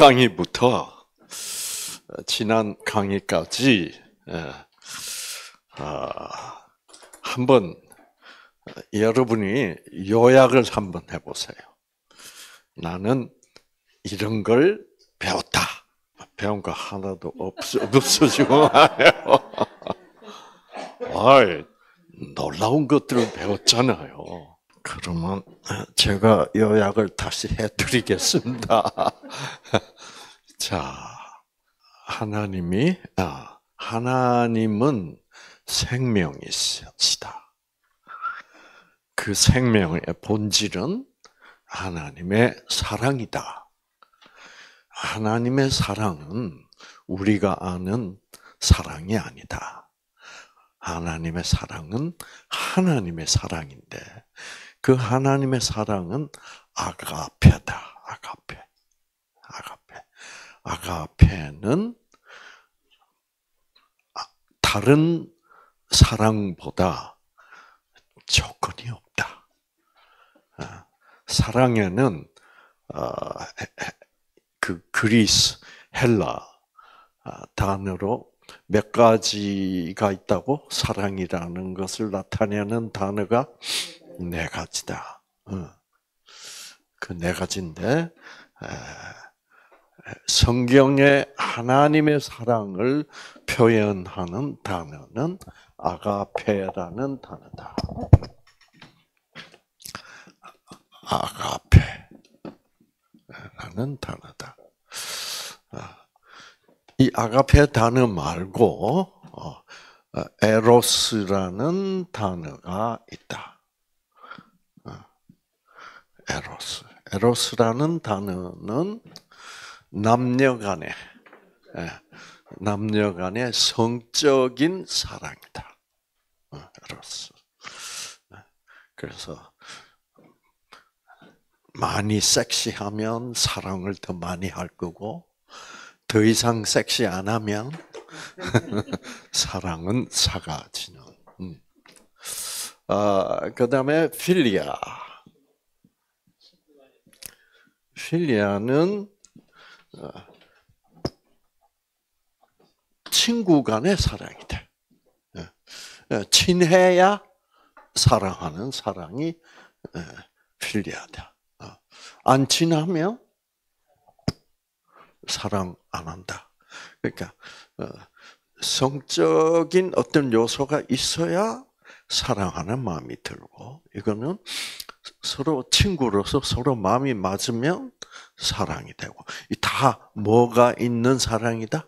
강의부터 지난 강의까지 아, 한번 여러분이 요약을 한번 해보세요. 나는 이런 걸 배웠다. 배운 거 하나도 없어, 없어지고 말요 아이, 놀라운 것들을 배웠잖아요. 그러면 제가 요약을 다시 해드리겠습니다. 자, 하나님이 아, 하나님은 생명이시다. 그 생명의 본질은 하나님의 사랑이다. 하나님의 사랑은 우리가 아는 사랑이 아니다. 하나님의 사랑은 하나님의 사랑인데 그 하나님의 사랑은 아가페다. 아가페. 아가페. 아가페는 다른 사랑보다 조건이 없다. 아, 사랑에는 어, 그 그리스 헬라 아, 단어로 몇 가지가 있다고 사랑이라는 것을 나타내는 단어가 네 가지다. 어. 그네 가지인데 성경의 하나님의 사랑을 표현하는 단어는 아가페라는 단어다. 아가페라는 단어다. 이 아가페 단어 말고 어, 에로스라는 단어가 있다. 어, 에로스. 에로스라는 단어는 남녀간의 예, 남녀간의 성적인 사랑이다. 에로스. 어, 예, 그래서 많이 섹시하면 사랑을 더 많이 할 거고 더 이상 섹시 안 하면 사랑은 사가지는. 음. 아, 그 다음에 필리아. 필리아는 어, 친구 간의 사랑이다. 예. 예, 친해야 사랑하는 사랑이 예, 필리아다. 어. 안 친하면 사랑 안 한다. 그러니까 어, 성적인 어떤 요소가 있어야 사랑하는 마음이 들고 이거는 서로 친구로서 서로 마음이 맞으면 사랑이 되고 다 뭐가 있는 사랑이다?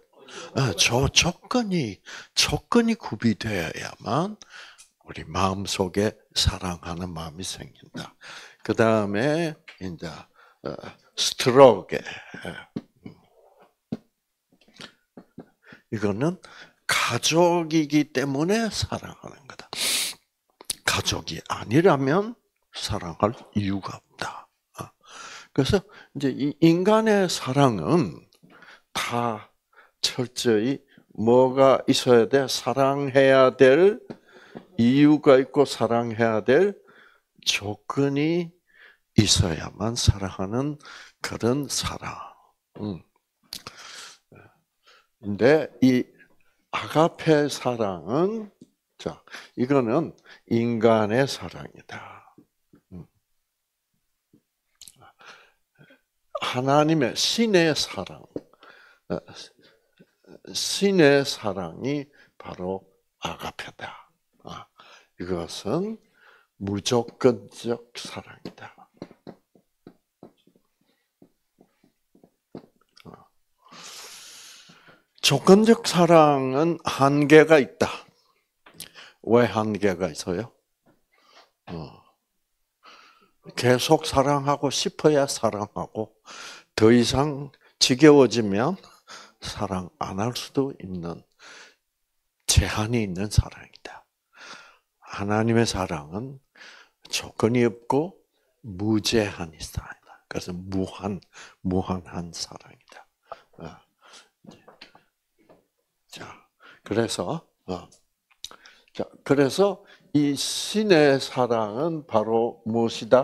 어, 저 조건이 조건이 구비되어야만 우리 마음 속에 사랑하는 마음이 생긴다. 그 다음에 이제 어, 스트로게 이거는 가족이기 때문에 사랑하는 거다. 가족이 아니라면 사랑할 이유가 없다. 어. 그래서 이제 이 인간의 사랑은 다 철저히 뭐가 있어야 돼? 사랑해야 될 이유가 있고 사랑해야 될 조건이 있어야만 사랑하는 그런 사랑. 음. 근데 이 아가페 사랑은 자 이거는 인간의 사랑이다. 음. 하나님의 신의 사랑, 어, 신의 사랑이 바로 아가페다. 아, 이것은 무조건적 사랑이다. 조건적 사랑은 한계가 있다. 왜 한계가 있어요? 어. 계속 사랑하고 싶어야 사랑하고 더 이상 지겨워지면 사랑 안 할 수도 있는 제한이 있는 사랑이다. 하나님의 사랑은 조건이 없고 무제한이 사랑이다. 그래서 무한 무한한 사랑이다. 어. 자, 그래서 어. 자, 그래서 이 신의 사랑은 바로 무엇이다?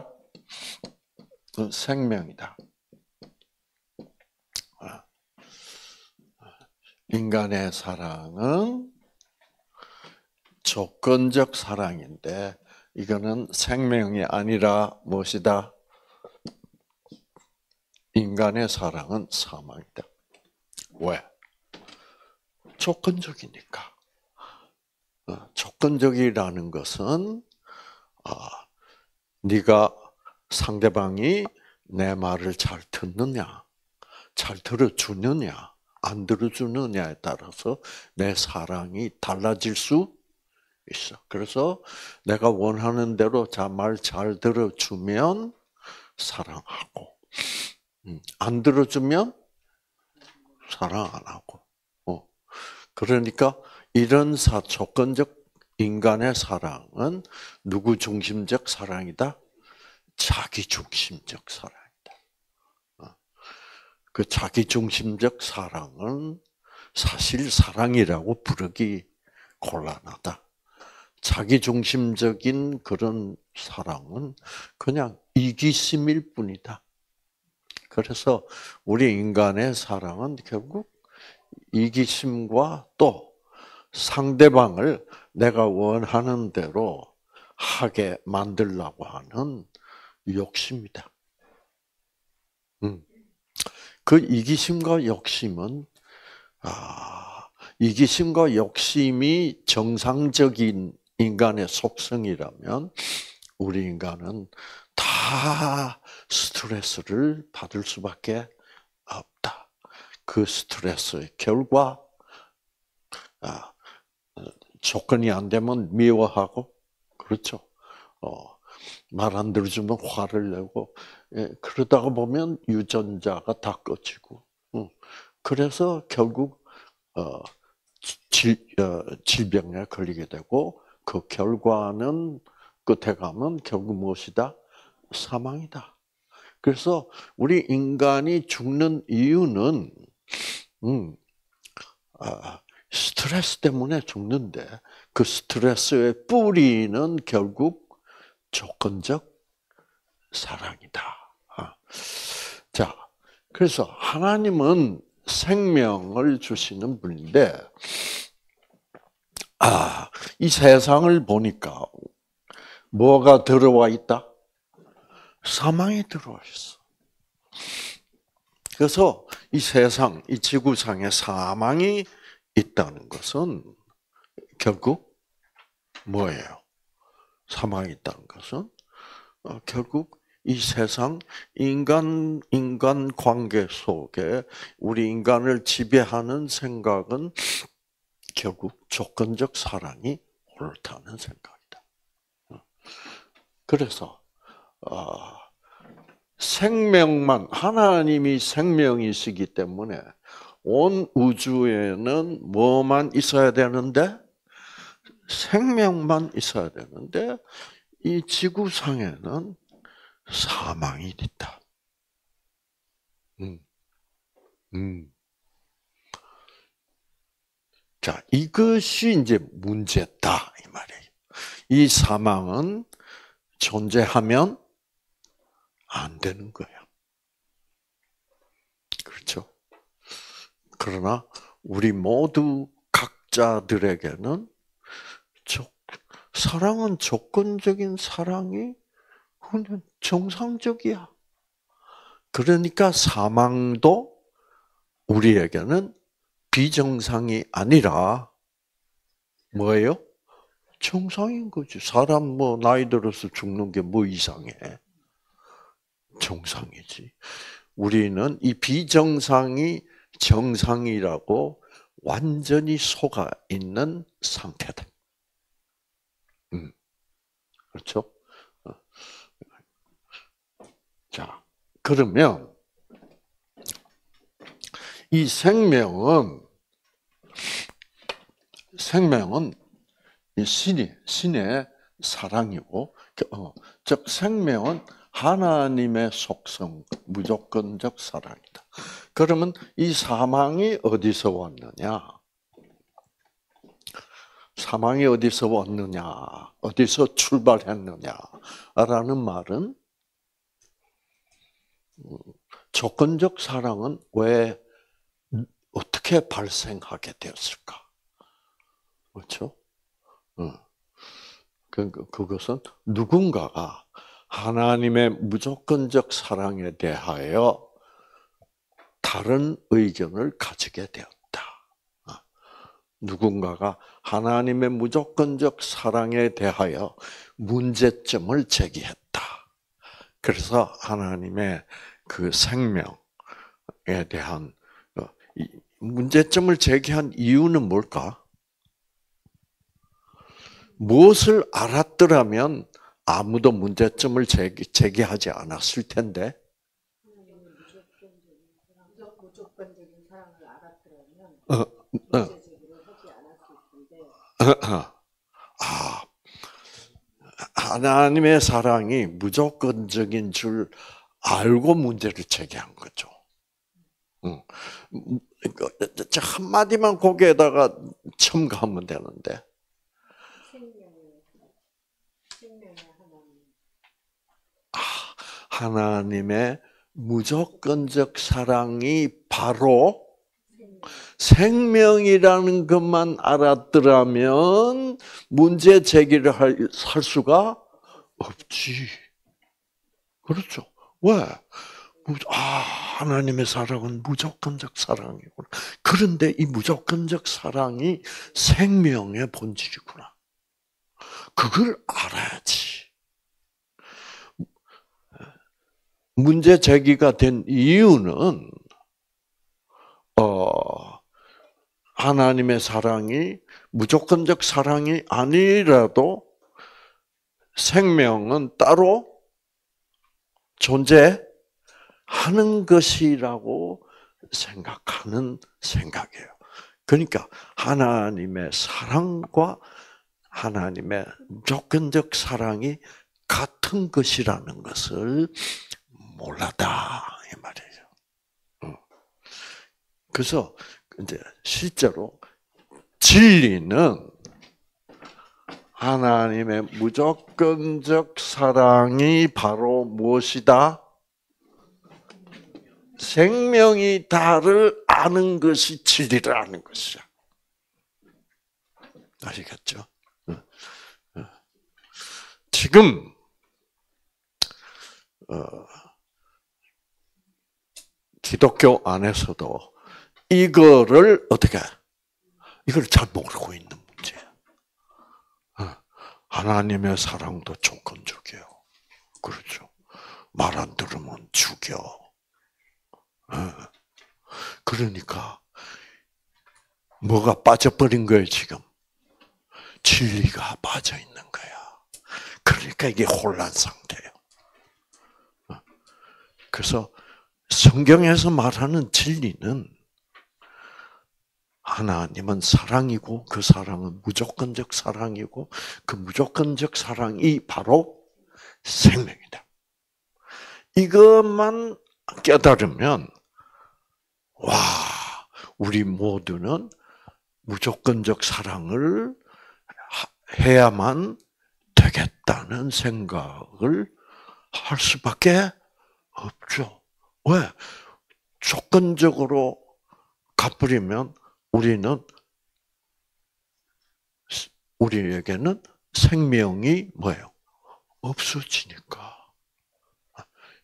어, 생명이다. 어. 인간의 사랑은 조건적 사랑인데 이거는 생명이 아니라 무엇이다? 인간의 사랑은 사망이다. 왜? 조건적이니까. 어, 조건적이라는 것은 아, 네가 상대방이 내 말을 잘 듣느냐, 잘 들어주느냐, 안 들어주느냐에 따라서 내 사랑이 달라질 수 있어. 그래서 내가 원하는 대로 말 잘 들어주면 사랑하고, 음, 안 들어주면 사랑 안 하고. 어. 그러니까 이런 사, 조건적 인간의 사랑은 누구 중심적 사랑이다? 자기 중심적 사랑이다. 어. 그 자기 중심적 사랑은 사실 사랑이라고 부르기 곤란하다. 자기 중심적인 그런 사랑은 그냥 이기심일 뿐이다. 그래서 우리 인간의 사랑은 결국 이기심과 또 상대방을 내가 원하는 대로 하게 만들려고 하는 욕심이다. 음. 그 이기심과 욕심은 아, 이기심과 욕심이 정상적인 인간의 속성이라면 우리 인간은 다 스트레스를 받을 수밖에 없다. 그 스트레스의 결과 아, 조건이 안 되면 미워하고 그렇죠. 어, 말 안 들어주면 화를 내고 예, 그러다가 보면 유전자가 다 꺼지고 어, 그래서 결국 어, 질, 어, 질병에 걸리게 되고 그 결과는 끝에 가면 결국 무엇이다? 사망이다. 그래서 우리 인간이 죽는 이유는 음, 아, 스트레스 때문에 죽는데 그 스트레스의 뿌리는 결국 조건적 사랑이다. 아, 자, 그래서 하나님은 생명을 주시는 분인데, 아, 이 세상을 보니까 뭐가 들어와 있다? 사망이 들어와 있어. 그래서 이 세상, 이 지구상에 사망이 있다는 것은 결국 뭐예요? 사망이 있다는 것은 어, 결국 이 세상 인간 인간 관계 속에 우리 인간을 지배하는 생각은 결국 조건적 사랑이 옳다는 생각이다. 어. 그래서 어, 생명만 하나님이 생명이시기 때문에 온 우주에는 뭐만 있어야 되는데 생명만 있어야 되는데 이 지구상에는 사망이 있다. 음. 음. 자, 이것이 이제 문제다 이 말이에요. 이 사망은 존재하면 안 되는 거예요. 그렇죠? 그러나 우리 모두 각자들에게는 사랑은 조건적인 사랑이 정상적이야. 그러니까 사망도 우리에게는 비정상이 아니라 뭐예요? 정상인 거지. 사람 뭐 나이 들어서 죽는 게 뭐 이상해? 정상이지. 우리는 이 비정상이 정상이라고 완전히 속아 있는 상태다. 음. 그렇죠? 어. 자, 그러면 이 생명은 생명은 신이 신의 사랑이고, 어, 즉 생명은 하나님의 속성, 무조건적 사랑이다. 그러면 이 사망이 어디서 왔느냐? 사망이 어디서 왔느냐? 어디서 출발했느냐? 라는 말은 조건적 사랑은 왜 어떻게 발생하게 되었을까? 그렇죠? 응. 그, 그것은 누군가가 하나님의 무조건적 사랑에 대하여 다른 의견을 가지게 되었다. 어. 누군가가 하나님의 무조건적 사랑에 대하여 문제점을 제기했다. 그래서 하나님의 그 생명에 대한 어, 문제점을 제기한 이유는 뭘까? 무엇을 알았더라면 아무도 문제점을 제기, 제기하지 않았을 텐데. 어, 어. 아, 하나님의 사랑이 무조건적인 줄 알고 문제를 제기한 거죠. 응. 한마디만 거기에다가 첨가하면 되는데. 아, 하나님의 무조건적 사랑이 바로 생명이라는 것만 알았더라면 문제 제기를 할, 할 수가 없지. 그렇죠. 왜? 아, 하나님의 사랑은 무조건적 사랑이구나. 그런데 이 무조건적 사랑이 생명의 본질이구나. 그걸 알아야지. 문제 제기가 된 이유는 어, 하나님의 사랑이 무조건적 사랑이 아니라도 생명은 따로 존재하는 것이라고 생각하는 생각이에요. 그러니까 하나님의 사랑과 하나님의 무조건적 사랑이 같은 것이라는 것을 몰랐다 이 말이에요. 그래서 이제 실제로 진리는 하나님의 무조건적 사랑이 바로 무엇이다? 생명이 다를 아는 것이 진리를 아는 것이야. 아시겠죠? 지금 어, 기독교 안에서도 이거를 어떻게 이걸 잘 모르고 있는 문제야. 어, 하나님의 사랑도 조건적이에요. 그렇죠. 말 안 들으면 죽여. 어. 그러니까 뭐가 빠져버린 거예요 지금? 진리가 빠져 있는 거야. 그러니까 이게 혼란 상태예요. 어. 그래서 성경에서 말하는 진리는 하나님은 사랑이고 그 사랑은 무조건적 사랑이고 그 무조건적 사랑이 바로 생명이다. 이것만 깨달으면 와 우리 모두는 무조건적 사랑을 해야만 되겠다는 생각을 할 수밖에 없죠. 왜? 조건적으로 갚으려면 우리는 우리에게는 생명이 뭐예요? 없어지니까.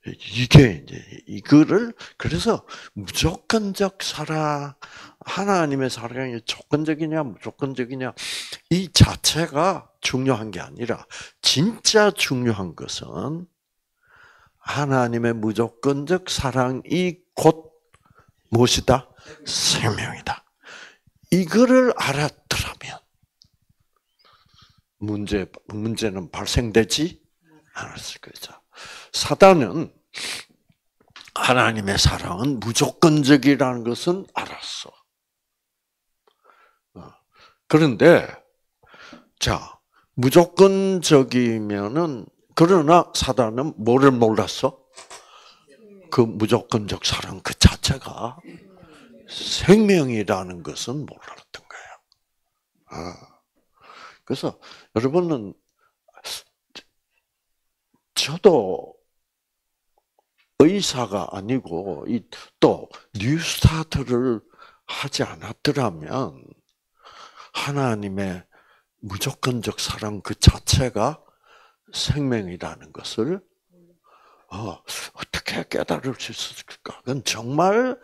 이게 이제 이거를 그래서 무조건적 사랑 하나님의 사랑이 조건적이냐 무조건적이냐 이 자체가 중요한 게 아니라 진짜 중요한 것은 하나님의 무조건적 사랑이 곧 무엇이다? 생명이다. 이거를 알았더라면 문제 문제는 발생되지 않았을 거죠. 사단은 하나님의 사랑은 무조건적이라는 것은 알았어. 어. 그런데 자 무조건적이면은 그러나 사단은 뭐를 몰랐어? 그 무조건적 사랑 그 자체가 생명이라는 것은 몰랐던 거예요. 아. 그래서 여러분은 저도 의사가 아니고 또 뉴스타트를 하지 않았더라면 하나님의 무조건적 사랑 그 자체가 생명이라는 것을 어, 떻게 깨달을 수 있을까? 그건 정말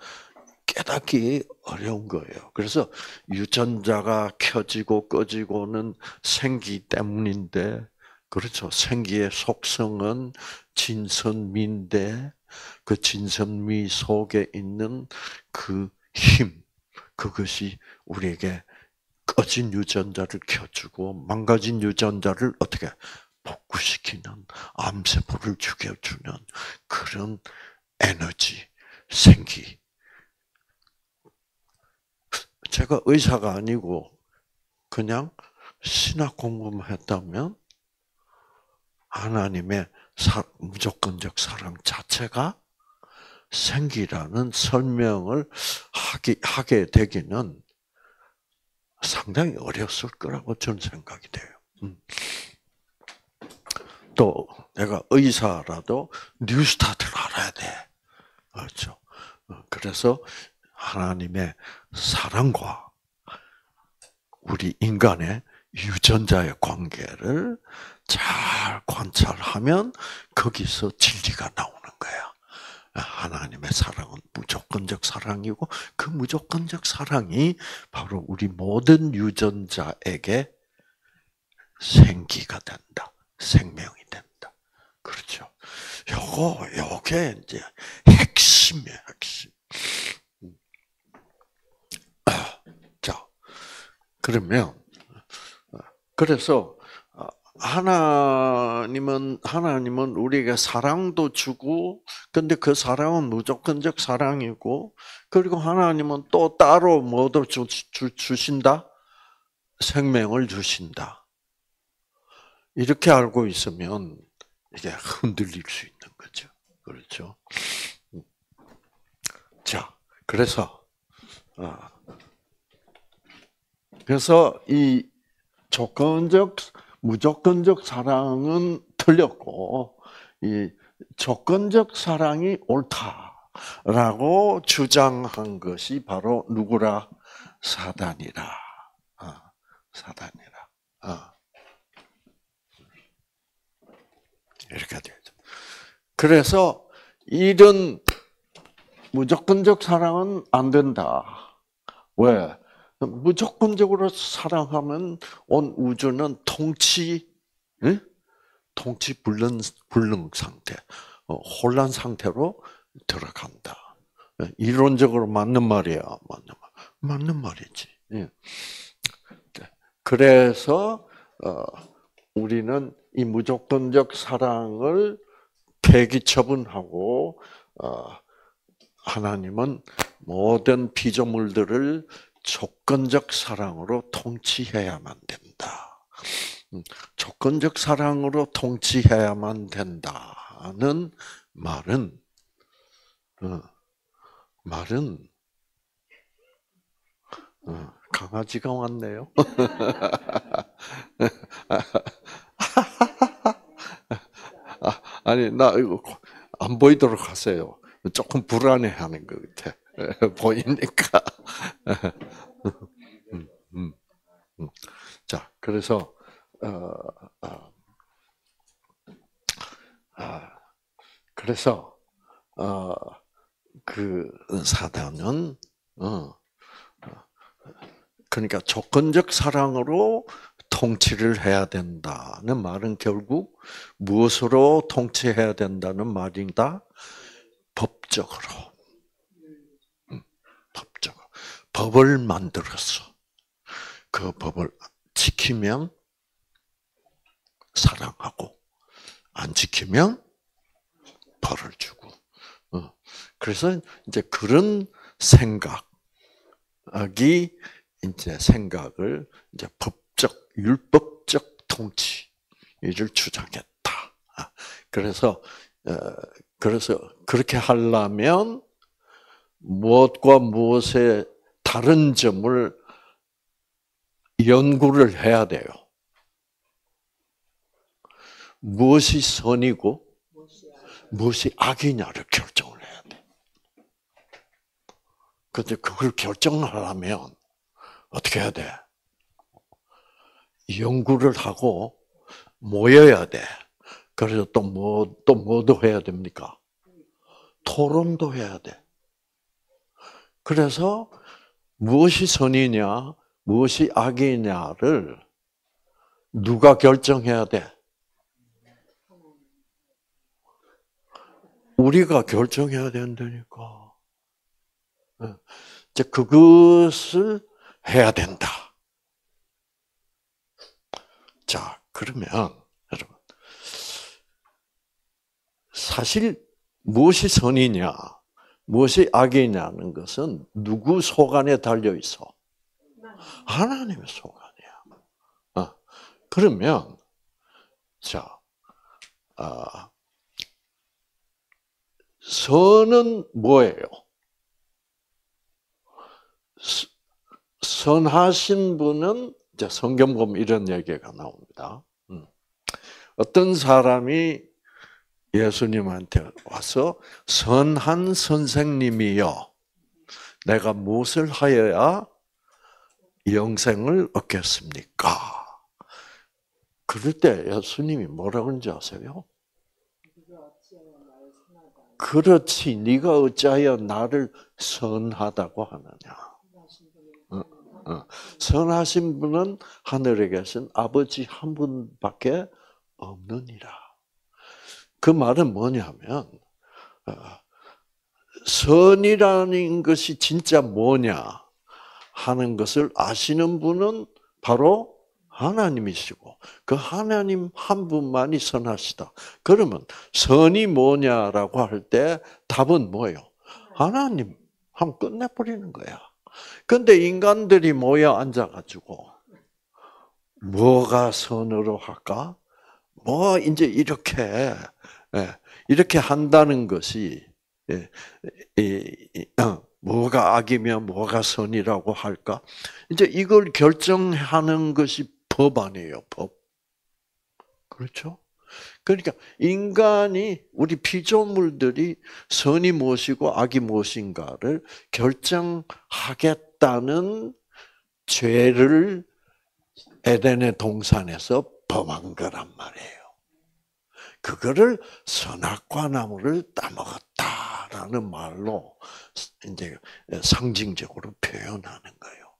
깨닫기 어려운 거예요. 그래서 유전자가 켜지고 꺼지고는 생기 때문인데, 그렇죠. 생기의 속성은 진선미인데, 그 진선미 속에 있는 그 힘, 그것이 우리에게 꺼진 유전자를 켜주고, 망가진 유전자를 어떻게 복구시키는, 암세포를 죽여주는 그런 에너지, 생기, 제가 의사가 아니고 그냥 신학 공부만 했다면 하나님의 사, 무조건적 사랑 자체가 생기라는 설명을 하기, 하게 되기는 상당히 어려웠을 거라고 저는 생각이 돼요. 음. 또 내가 의사라도 뉴스타트를 알아야 돼. 그렇죠. 어, 그래서 하나님의 사랑과 우리 인간의 유전자의 관계를 잘 관찰하면 거기서 진리가 나오는 거야. 하나님의 사랑은 무조건적 사랑이고 그 무조건적 사랑이 바로 우리 모든 유전자에게 생기가 된다. 생명이 된다. 그렇죠. 요거, 요게 이제 핵심이에요, 핵심. 그러면 그래서 하나님은 하나님은 우리에게 사랑도 주고 근데 그 사랑은 무조건적 사랑이고 그리고 하나님은 또 따로 뭐도 주, 주, 주신다? 생명을 주신다. 이렇게 알고 있으면 이게 흔들릴 수 있는 거죠. 그렇죠? 자 그래서 아, 그래서 이 조건적 무조건적 사랑은 틀렸고 이 조건적 사랑이 옳다라고 주장한 것이 바로 누구라 사단이라 아, 사단이라 아. 이렇게 되죠. 그래서 이런 무조건적 사랑은 안 된다. 왜? 무조건적으로 사랑하면 온 우주는 통치, 예? 통치 불능, 불능 상태, 어, 혼란 상태로 들어간다. 예, 이론적으로 맞는 말이야, 맞는 말, 맞는 말이지. 예. 그래서 어, 우리는 이 무조건적 사랑을 폐기 처분하고 어, 하나님은 모든 피조물들을 조건적 사랑으로 통치해야만 된다. 음, 조건적 사랑으로 통치해야만 된다는 말은 어, 말은 어, 강아지가 왔네요. 아, 아니 나 이거 안 보이도록 하세요. 조금 불안해하는 것 같아. 보이니까. 음, 음, 음. 자, 그래서 어, 어, 아, 그래서 어, 그 사단은 어, 그러니까 조건적 사랑으로 통치를 해야 된다는 말은 결국 무엇으로 통치해야 된다는 말이다? 법적으로. 법을 만들었어. 그 법을 지키면 사랑하고 안 지키면 벌을 주고. 어. 그래서 이제 그런 생각이 이제 생각을 이제 법적 율법적 통치를 주장했다. 아, 그래서 어, 그래서 그렇게 하려면 무엇과 무엇의 다른 점을 연구를 해야 돼요. 무엇이 선이고 무엇이 악이냐를 결정을 해야 돼. 근데 그걸 결정하려면 어떻게 해야 돼? 연구를 하고 모여야 돼. 그래서 또 뭐, 또 뭐도 해야 됩니까? 토론도 해야 돼. 그래서 무엇이 선이냐, 무엇이 악이냐를 누가 결정해야 돼? 우리가 결정해야 된다니까. 예. 이제 그것을 해야 된다. 자, 그러면 여러분 사실 무엇이 선이냐, 무엇이 악이냐는 것은 누구 속 안에 달려 있어? 하나님의 속 안이야. 어. 그러면 자, 아, 선은 뭐예요? 선하신 분은 이제 성경 보면 이런 얘기가 나옵니다. 음. 어떤 사람이 예수님한테 와서 선한 선생님이여, 내가 무엇을 하여야 영생을 얻겠습니까? 그럴 때 예수님이 뭐라고 그런지 아세요? 그렇지, 네가 어찌하여 나를 선하다고 하느냐? 어, 어. 선하신 분은 하늘에 계신 아버지 한 분밖에 없느니라. 그 말은 뭐냐면 어, 선이라는 것이 진짜 뭐냐 하는 것을 아시는 분은 바로 하나님이시고 그 하나님 한 분만이 선하시다. 그러면 선이 뭐냐라고 할 때 답은 뭐예요? 하나님 하면 끝내버리는 거야. 근데 인간들이 모여 앉아가지고 뭐가 선으로 할까? 뭐 이제 이렇게 예, 이렇게 한다는 것이 예, 어, 뭐가 악이며 뭐가 선이라고 할까? 이제 이걸 결정하는 것이 법 아니에요, 법. 그렇죠? 그러니까 인간이 우리 피조물들이 선이 무엇이고 악이 무엇인가를 결정하겠다는 죄를 에덴의 동산에서 범한 거란 말이에요. 그거를 선악과 나무를 따먹었다라는 말로 이제 상징적으로 표현하는 거예요.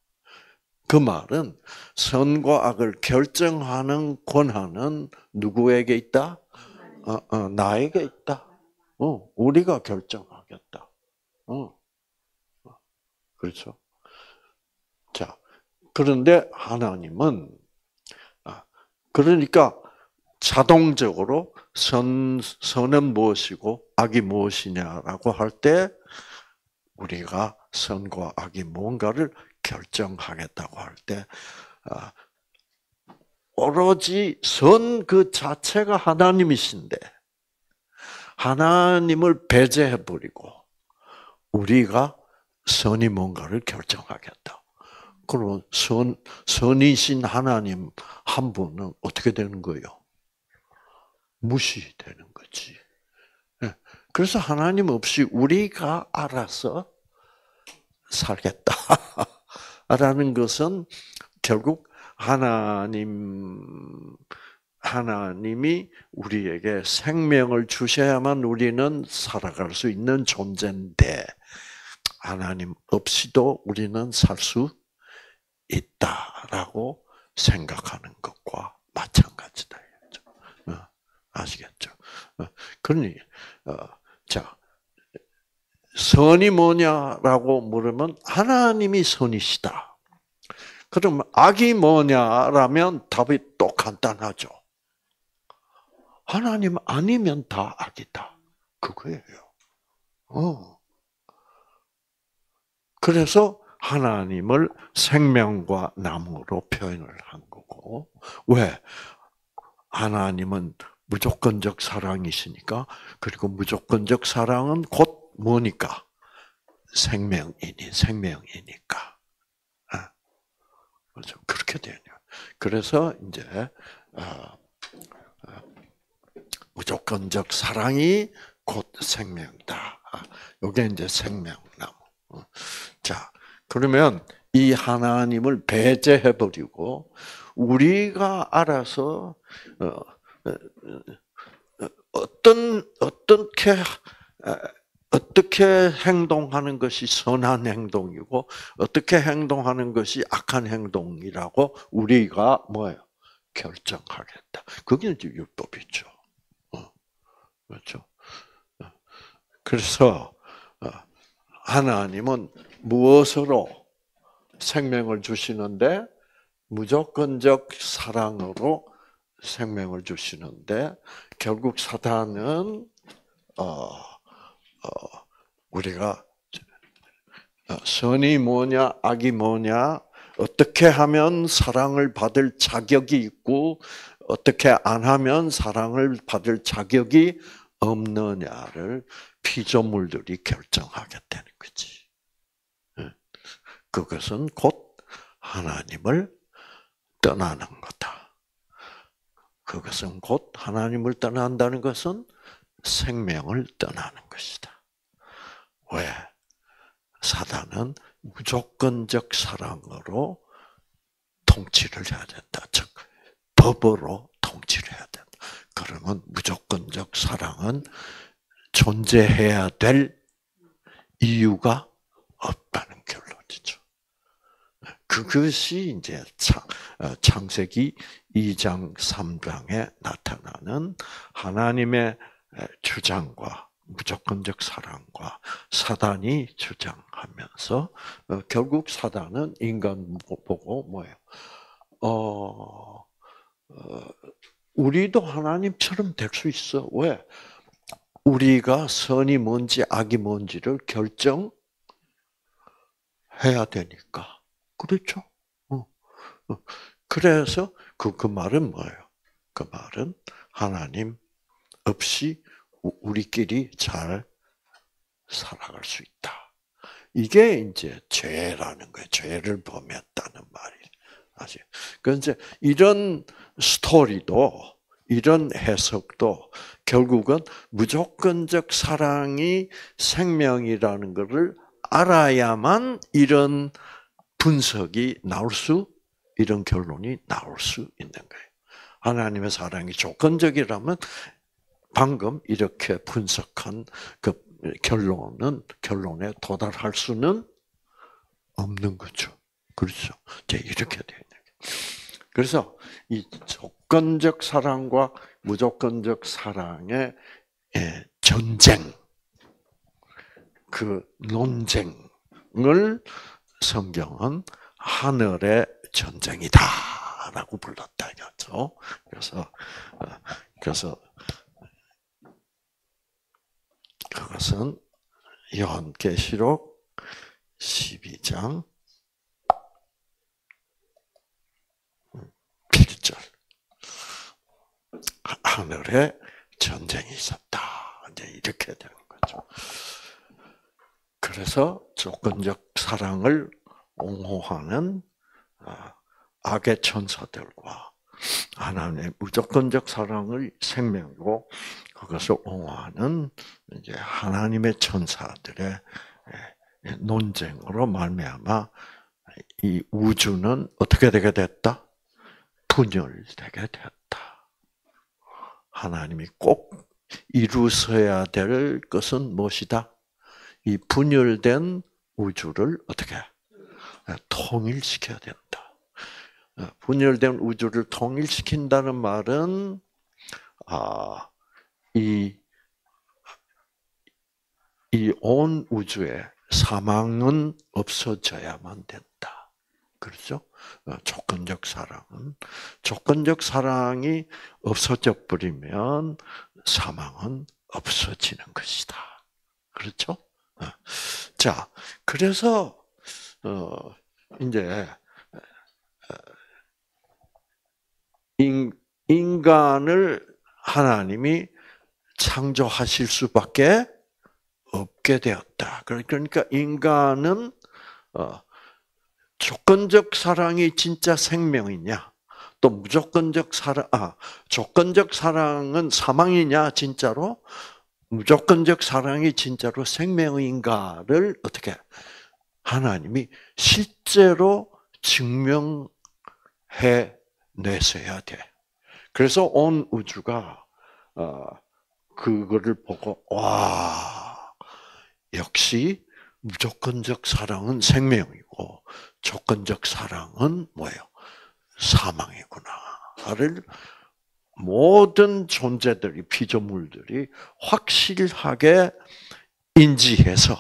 그 말은 선과 악을 결정하는 권한은 누구에게 있다? 어, 어, 나에게 있다. 어, 우리가 결정하겠다. 어. 그렇죠. 자, 그런데 하나님은 아, 그러니까 자동적으로 선 선은 무엇이고 악이 무엇이냐라고 할 때 우리가 선과 악이 뭔가를 결정하겠다고 할때 아, 오로지 선 그 자체가 하나님이신데 하나님을 배제해 버리고 우리가 선이 뭔가를 결정하겠다. 그러면 선 선이신 하나님 한 분은 어떻게 되는 거예요? 무시되는 거지. 예. 그래서 하나님 없이 우리가 알아서 살겠다. 라는 것은 결국 하나님, 하나님이 우리에게 생명을 주셔야만 우리는 살아갈 수 있는 존재인데, 하나님 없이도 우리는 살 수 있다라고 생각하는 것과 마찬가지다. 어, 아시겠죠? 어, 그러니, 어, 자, 선이 뭐냐라고 물으면 하나님이 선이시다. 그럼 악이 뭐냐라면 답이 또 간단하죠. 하나님 아니면 다 악이다. 그거예요. 어. 그래서 하나님을 생명과 나무로 표현을 한 거고, 왜? 하나님은 무조건적 사랑이시니까, 그리고 무조건적 사랑은 곧 뭐니까? 생명이니, 생명이니까. 아, 그렇죠. 그렇게 되냐. 그래서 이제, 어, 어, 무조건적 사랑이 곧 생명이다. 이게 아, 이제 생명나무. 어. 그러면 이 하나님을 배제해 버리고 우리가 알아서 어, 어, 어, 어떤 어떻게 어떻게 행동하는 것이 선한 행동이고 어떻게 행동하는 것이 악한 행동이라고 우리가 뭐예요? 결정하겠다. 그게 이제 율법이죠. 그렇죠. 그래서 하나님은 무엇으로 생명을 주시는데 무조건적 사랑으로 생명을 주시는데 결국 사단은 어, 어, 우리가 어, 선이 뭐냐 악이 뭐냐 어떻게 하면 사랑을 받을 자격이 있고 어떻게 안 하면 사랑을 받을 자격이 없느냐를 피조물들이 결정하게 되는 거지. 예. 그것은 곧 하나님을 떠나는 거다. 그것은 곧 하나님을 떠난다는 것은 생명을 떠나는 것이다. 왜? 사단은 무조건적 사랑으로 통치를 해야 된다. 즉, 법으로 통치를 해야 된다. 그러면 무조건적 사랑은 존재해야 될 이유가 없다는 결론이죠. 그것이 이제 어, 창세기 2장 3장에 나타나는 하나님의 주장과 무조건적 사랑과 사단이 주장하면서 어, 결국 사단은 인간 보고 뭐예요? 어, 어 우리도 하나님처럼 될 수 있어. 왜? 우리가 선이 뭔지 악이 뭔지를 결정해야 되니까. 그렇죠? 어, 어. 그래서 그, 그 말은 뭐예요? 그 말은 하나님 없이 우리끼리 잘 살아갈 수 있다. 이게 이제 죄라는 거예요. 죄를 범했다는 말이 아직. 그런데 이런 스토리도 이런 해석도 결국은 무조건적 사랑이 생명이라는 것을 알아야만 이런 분석이 나올 수, 이런 결론이 나올 수 있는 거예요. 하나님의 사랑이 조건적이라면 방금 이렇게 분석한 그 결론은 결론에 도달할 수는 없는 거죠. 그렇죠. 이렇게 되는 그래서 이 조건적 사랑과 무조건적 사랑의 예, 전쟁, 그 논쟁을 성경은 하늘의 전쟁이다라고 불렀다 이거죠. 그래서 어, 그래서 그것은 요한계시록 12장 7절 하늘에 전쟁이 있었다. 이제 이렇게 되는 거죠. 그래서 조건적 사랑을 옹호하는 아, 악의 천사들과 하나님의 무조건적 사랑을 생명이고 그것을 옹호하는 이제 하나님의 천사들의 예, 논쟁으로 말미암아 이 우주는 어떻게 되게 됐다? 분열되게 됐다. 하나님이 꼭 이루어야 될 것은 무엇이다? 이 분열된 우주를 어떻게 통일시켜야 된다. 분열된 우주를 통일시킨다는 말은 아, 이 이 온 우주에 사망은 없어져야만 된다. 그렇죠? 어, 조건적 사랑은 조건적 사랑이 없어져 버리면 사망은 없어지는 것이다. 그렇죠? 어. 자, 그래서 어 이제 인, 인간을 하나님이 창조하실 수밖에 없게 되었다. 그러니까 인간은 어, 조건적 사랑이 진짜 생명이냐? 또 무조건적 사랑, 아, 조건적 사랑은 사망이냐, 진짜로? 무조건적 사랑이 진짜로 생명인가를 어떻게 하나님이 실제로 증명해 내셔야 돼. 그래서 온 우주가 어, 그거를 보고 와 역시 무조건적 사랑은 생명이고 조건적 사랑은 뭐예요? 사망이구나를 모든 존재들이 피조물들이 확실하게 인지해서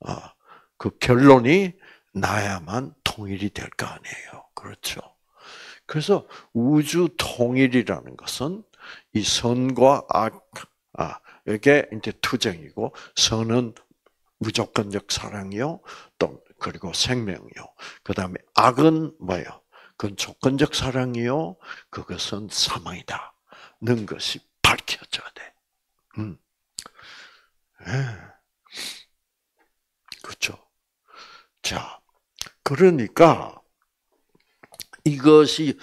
어, 그 결론이 나야만 통일이 될 거 아니에요. 그렇죠. 그래서 우주 통일이라는 것은 이 선과 악, 아, 이게 이제 투쟁이고, 선은 무조건적 사랑이요, 또, 그리고 생명이요. 그 다음에 악은 뭐예요? 그건 조건적 사랑이요, 그것은 사망이다. 는 것이 밝혀져야 돼. 음. 네. 그렇죠. 자, 그러니까 이것이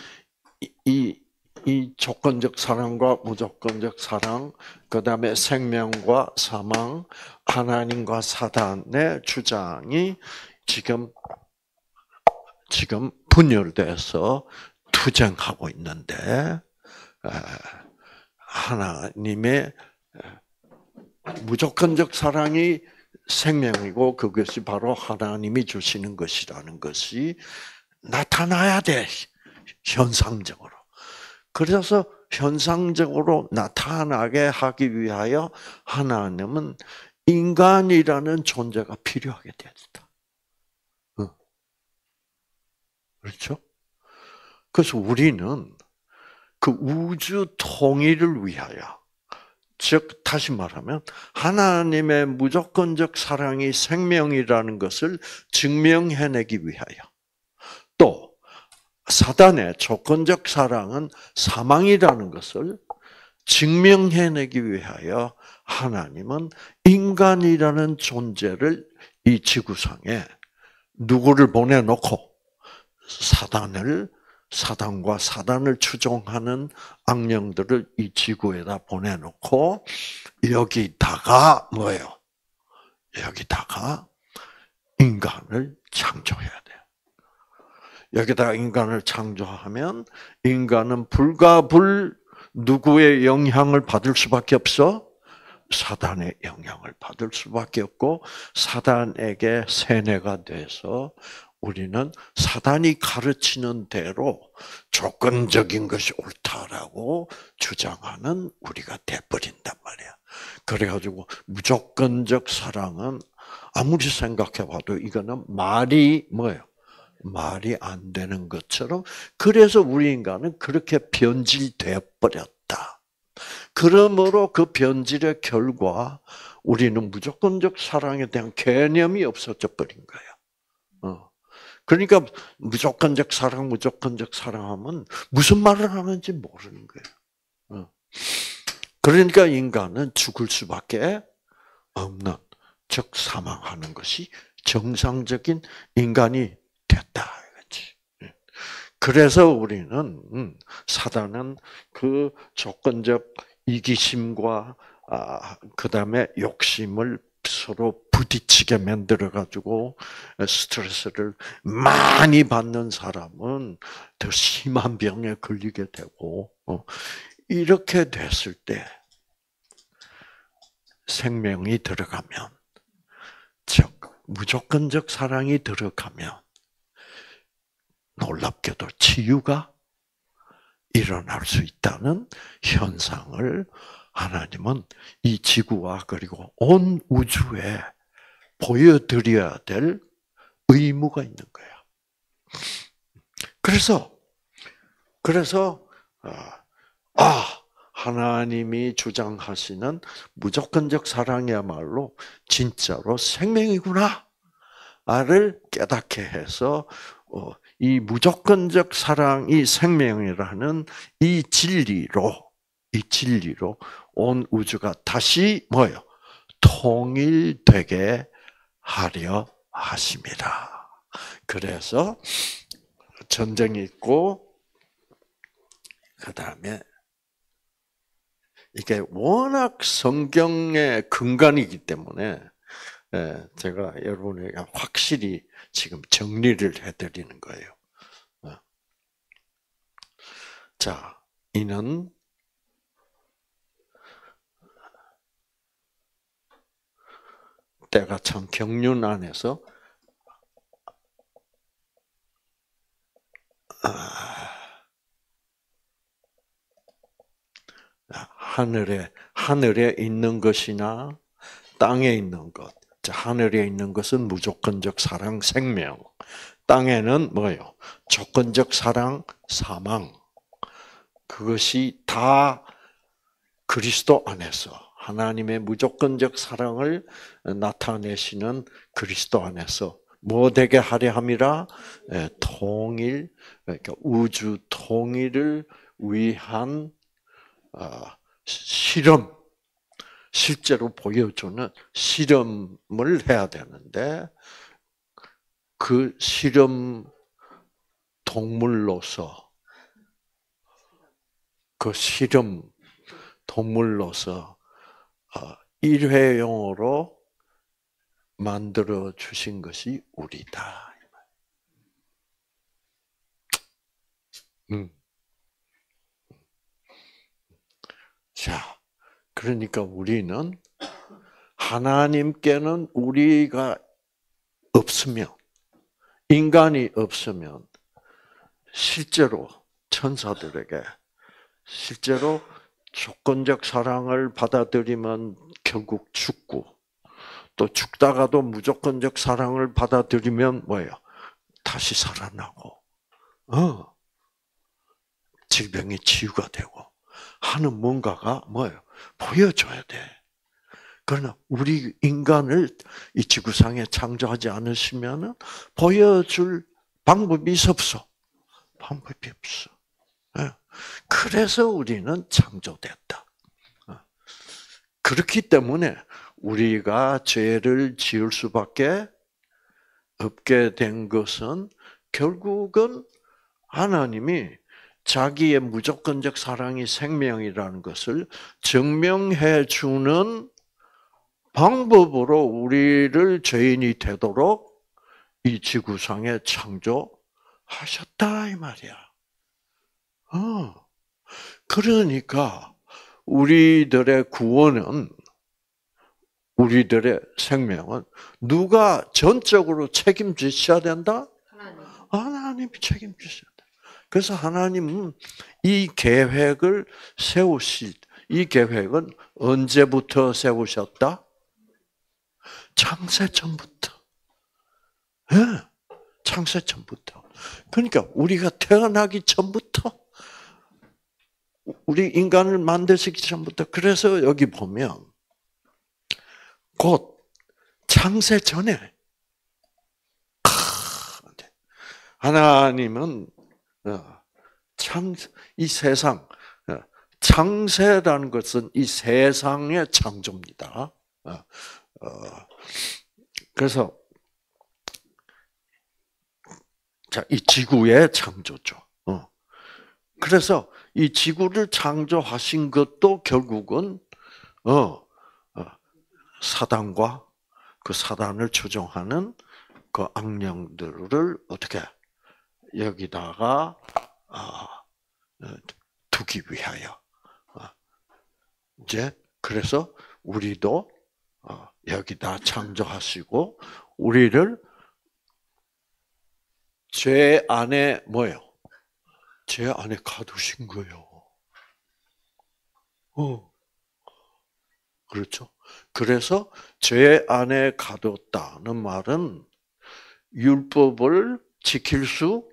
이, 이 조건적 사랑과 무조건적 사랑, 그 다음에 생명과 사망, 하나님과 사단의 주장이 지금, 지금 분열돼서 투쟁하고 있는데, 하나님의 무조건적 사랑이 생명이고 그것이 바로 하나님이 주시는 것이라는 것이 나타나야 돼. 현상적으로. 그래서 현상적으로 나타나게 하기 위하여 하나님은 인간이라는 존재가 필요하게 되었다. 그렇죠? 그래서 우리는 그 우주 통일을 위하여 즉 다시 말하면 하나님의 무조건적 사랑이 생명이라는 것을 증명해내기 위하여. 또 사단의 조건적 사랑은 사망이라는 것을 증명해내기 위하여 하나님은 인간이라는 존재를 이 지구상에 누구를 보내놓고 사단을 사단과 사단을 추종하는 악령들을 이 지구에다 보내놓고 여기다가 뭐예요? 여기다가 인간을 창조해야 돼요. 여기다가 인간을 창조하면 인간은 불과 불 누구의 영향을 받을 수밖에 없어? 사단의 영향을 받을 수밖에 없고 사단에게 세뇌가 돼서 우리는 사단이 가르치는 대로 조건적인 것이 옳다라고 주장하는 우리가 돼버린단 말이야. 그래가지고 무조건적 사랑은 아무리 생각해봐도 이거는 말이 뭐예요? 말이 안 되는 것처럼 그래서 우리 인간은 그렇게 변질되어 버렸다. 그러므로 그 변질의 결과 우리는 무조건적 사랑에 대한 개념이 없어져 버린 거야. 그러니까 무조건적 사랑, 무조건적 사랑하면 무슨 말을 하는지 모르는 거예요. 어. 그러니까 인간은 죽을 수밖에 없는, 즉 사망하는 것이 정상적인 인간이 됐다. 예. 그래서 우리는 음, 사단은 그 조건적 이기심과 아, 그 다음에 욕심을 서로 부딪히게 만들어 가지고 스트레스를 많이 받는 사람은 더 심한 병에 걸리게 되고 어, 이렇게 됐을 때 생명이 들어가면 즉 무조건적 사랑이 들어가면 놀랍게도 치유가 일어날 수 있다는 현상을 하나님은 이 지구와 그리고 온 우주에 보여드려야 될 의무가 있는 거야. 그래서 그래서 아, 아 하나님이 주장하시는 무조건적 사랑이야말로 진짜로 생명이구나. 를 깨닫게 해서 어, 이 무조건적 사랑이 생명이라는 이 진리로 이 진리로 온 우주가 다시 뭐요? 통일되게 하려 하십니다. 그래서 전쟁이 있고 그 다음에 이게 워낙 성경의 근간이기 때문에 예, 제가 여러분에게 확실히 지금 정리를 해드리는 거예요. 어. 자, 이는 때가 참 경륜 안에서 아, 하늘에 하늘에 있는 것이나 땅에 있는 것. 자, 하늘에 있는 것은 무조건적 사랑, 생명. 땅에는 뭐예요? 조건적 사랑, 사망. 그것이 다 그리스도 안에서 하나님의 무조건적 사랑을 나타내시는 그리스도 안에서 뭐 되게 하려 함이라 예, 통일 그러니까 우주 통일을 위한 아, 실험 실제로 보여주는 실험을 해야 되는데 그 실험 동물로서 그 실험 동물로서 어, 일회용으로 만들어 주신 것이 우리다. 음. 자, 그러니까 우리는 하나님께는 우리가 없으면 인간이 없으면 실제로 천사들에게 실제로 조건적 사랑을 받아들이면 결국 죽고 또 죽다가도 무조건적 사랑을 받아들이면 뭐예요? 다시 살아나고 어 질병이 치유가 되고 하는 뭔가가 뭐예요? 보여줘야 돼. 그러나 우리 인간을 이 지구상에 창조하지 않으시면 보여줄 방법이 없어. 방법이 없어. 예. 그래서 우리는 창조됐다. 어. 그렇기 때문에 우리가 죄를 지을 수밖에 없게 된 것은 결국은 하나님이 자기의 무조건적 사랑이 생명이라는 것을 증명해 주는 방법으로 우리를 죄인이 되도록 이 지구상에 창조하셨다 이 말이야. 어. 그러니까 우리들의 구원은 우리들의 생명은 누가 전적으로 책임지셔야 된다? 하나님. 하나님이 책임지셔야 된다. 그래서 하나님은 이 계획을 세우시, 이 계획은 언제부터 세우셨다? 창세 전부터. 예, 네, 창세 전부터. 그러니까 우리가 태어나기 전부터 우리 인간을 만드시기 전부터 그래서 여기 보면 곧 창세 전에 하나님은 어, 창이 세상 어, 창세라는 것은 이 세상의 창조입니다. 어, 그래서 자, 이 지구의 창조죠. 그래서 이 지구를 창조하신 것도 결국은 어, 사단과 그 사단을 추종하는 그 악령들을 어떻게 여기다가 아, 어, 두기 위하여 아, 이제 그래서 우리도 어, 여기다 창조하시고 우리를 죄 안에 뭐요? 죄 안에 가두신 거예요. 어. 그렇죠? 그래서 죄 안에 가뒀다는 말은 율법을 지킬 수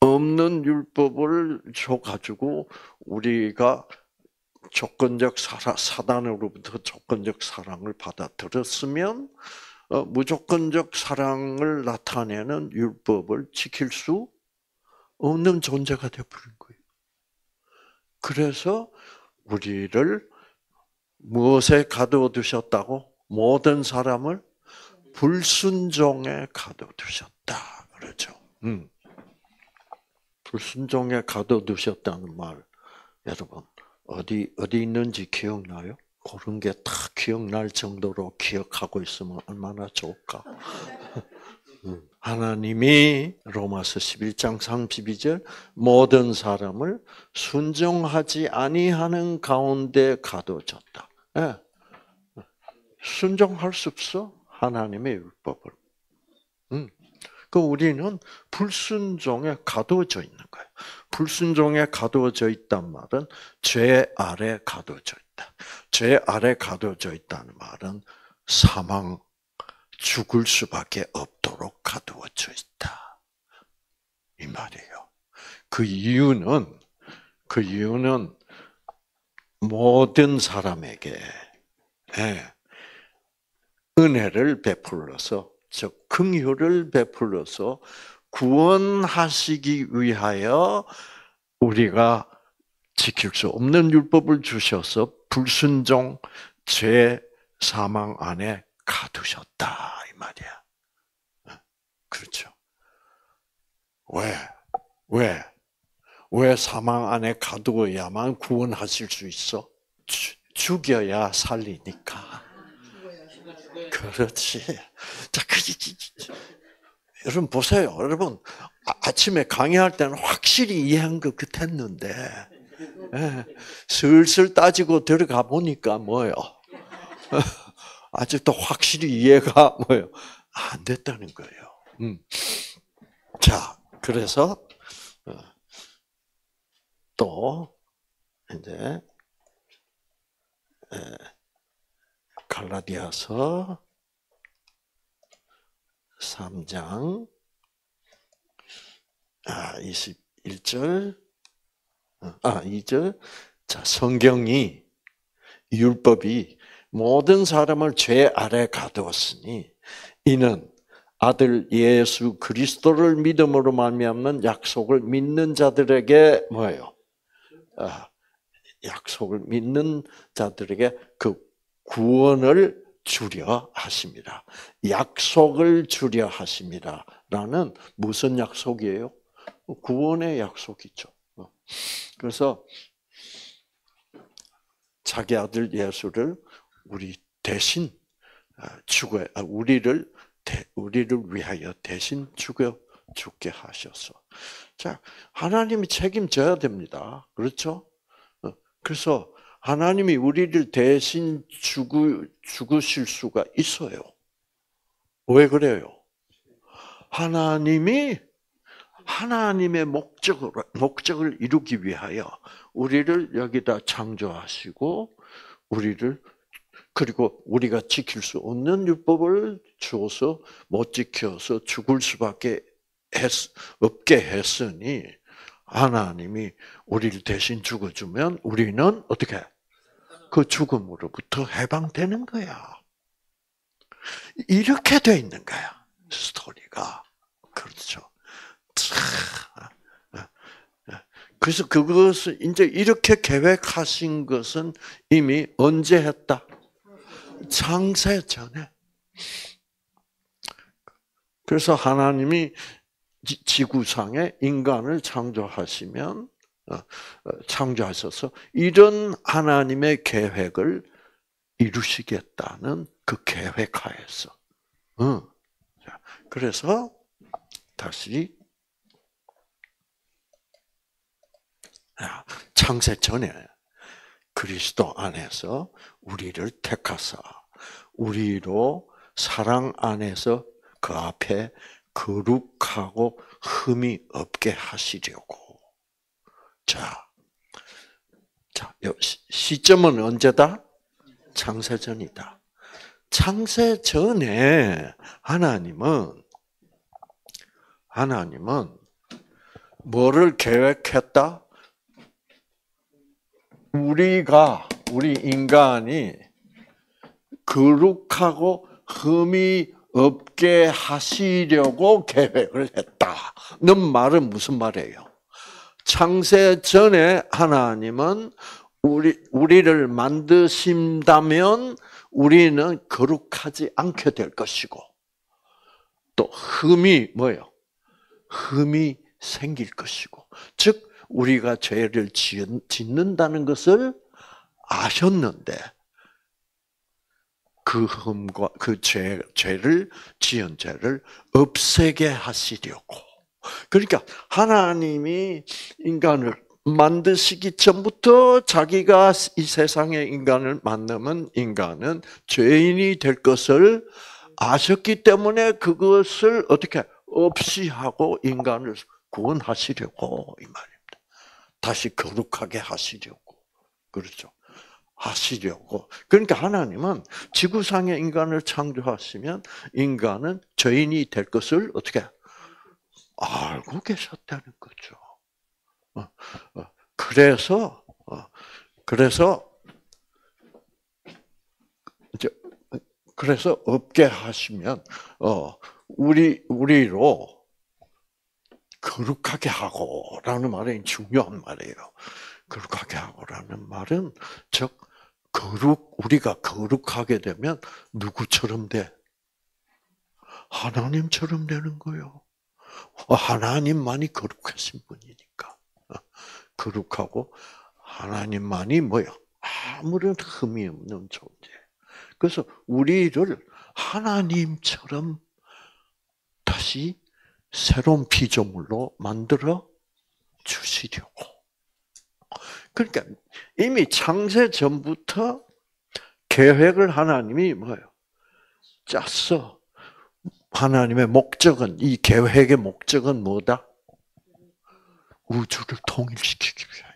없는 율법을 줘 가지고 우리가 조건적 사랑, 사단으로부터 조건적 사랑을 받아들였으면 어, 무조건적 사랑을 나타내는 율법을 지킬 수 없는 존재가 되어버린 거예요. 그래서 우리를 무엇에 가둬두셨다고? 모든 사람을 불순종에 가둬두셨다. 그렇죠. 음. 불순종에 가둬두셨다는 말, 여러분, 어디, 어디 있는지 기억나요? 그런 게 다 기억날 정도로 기억하고 있으면 얼마나 좋을까. 음. 하나님이 로마서 11장 32절 모든 사람을 순종하지 아니하는 가운데 가둬졌다. 예. 순종할 수 없어 하나님의 율법을. 음. 그 우리는 불순종에 가두어져 있는 거예요. 불순종에 가두어져 있단 말은 죄 아래 가두어져 있다. 죄 아래 가두어져 있다는 말은 사망, 죽을 수밖에 없도록 가두어져 있다. 이 말이에요. 그 이유는 그 이유는 모든 사람에게 예, 은혜를 베풀어서 즉 긍휼을 베풀어서 구원하시기 위하여 우리가 지킬 수 없는 율법을 주셔서 불순종, 죄, 사망 안에 가두셨다 이 말이야. 그렇죠. 왜? 왜? 왜 사망 안에 가두어야만 구원하실 수 있어? 죽여야 살리니까. 그렇지. 자, 그, 여러분 보세요. 여러분 아, 침에 강의할 때는 확실히 이해한 것 같았는데 예, 슬슬 따지고 들어가 보니까 뭐요? 아직도 확실히 이해가 뭐요? 안 됐다는 거예요. 음. 자, 그래서 어, 또 이제 갈라디아서 3장 아 21절 아 2절 자 성경이 율법이 모든 사람을 죄 아래 가두었으니 이는 아들 예수 그리스도를 믿음으로 말미암는 약속을 믿는 자들에게 뭐예요? 아, 약속을 믿는 자들에게 그 구원을 주려 하십니다. 약속을 주려 하십니다라는 무슨 약속이에요? 구원의 약속이죠. 그래서 자기 아들 예수를 우리 대신 아, 죽어 아, 우리를 우리를 위하여 대신 죽여 죽게 하셔서 자 하나님이 책임져야 됩니다. 그렇죠? 어, 그래서 하나님이 우리를 대신 죽으, 죽으실 수가 있어요. 왜 그래요? 하나님이 하나님의 목적을, 목적을 이루기 위하여 우리를 여기다 창조하시고, 우리를, 그리고 우리가 지킬 수 없는 율법을 주어서 못 지켜서 죽을 수밖에 했, 없게 했으니, 하나님이 우리를 대신 죽어주면 우리는 어떻게? 그 죽음으로부터 해방되는 거야. 이렇게 돼 있는 거야. 스토리가. 그렇죠. 그래서 그것을 이제 이렇게 계획하신 것은 이미 언제 했다? 창세 전에. 그래서 하나님이 지구상에 인간을 창조하시면 어, 어, 창조하셔서 이런 하나님의 계획을 이루시겠다는 그 계획하에서. 그래서 다시 창세 전에 그리스도 안에서 우리를 택하사 우리로 사랑 안에서 그 앞에 거룩하고 흠이 없게 하시려고 자, 자, 시점은 언제다? 창세전이다. 창세 전에 하나님은 하나님은 뭐를 계획했다? 우리가 우리 인간이 거룩하고 흠이 없게 하시려고 계획을 했다는 말은 무슨 말이에요? 창세 전에 하나님은 우리 우리를 만드신다면 우리는 거룩하지 않게 될 것이고 또 흠이 뭐요? 흠이 생길 것이고 즉 우리가 죄를 짓는다는 것을 아셨는데 그 흠과 그 죄, 죄를 지은 죄를 없애게 하시려고. 그러니까 하나님이 인간을 만드시기 전부터 자기가 이 세상에 인간을 만나면 인간은 죄인이 될 것을 아셨기 때문에 그것을 어떻게 없이 하고 인간을 구원하시려고 이 말입니다. 다시 거룩하게 하시려고. 그렇죠. 하시려고. 그러니까 하나님은 지구상의 인간을 창조하시면 인간은 죄인이 될 것을 어떻게 알고 계셨다는 거죠. 어, 어. 그래서 어, 그래서 그래서 없게 하시면 우리 우리로 거룩하게 하고라는 말이 중요한 말이에요. 거룩하게 하고라는 말은 즉 거룩 우리가 거룩하게 되면 누구처럼 돼? 하나님처럼 되는 거요. 하나님만이 거룩하신 분이니까 거룩하고 하나님만이 뭐야? 아무런 흠이 없는 존재. 그래서 우리를 하나님처럼 다시 새로운 피조물로 만들어 주시려고. 그러니까 이미 창세 전부터 계획을 하나님이 뭐예요? 짰어. 하나님의 목적은 이 계획의 목적은 뭐다? 우주를 통일시키기 위하여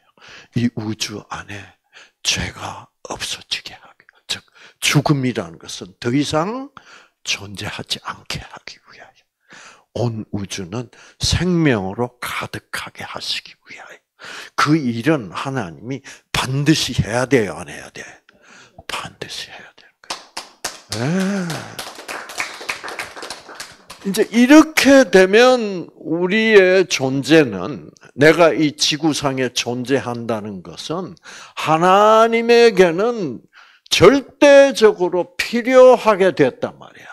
이 우주 안에 죄가 없어지게 하기. 즉 죽음이라는 것은 더 이상 존재하지 않게 하기 위하여 온 우주는 생명으로 가득하게 하시기 위하여 그 일은 하나님이 반드시 해야 돼요, 안 해야 돼? 반드시 해야 되는 거예요. 네. 이제 이렇게 되면 우리의 존재는 내가 이 지구상에 존재한다는 것은 하나님에게는 절대적으로 필요하게 됐단 말이야.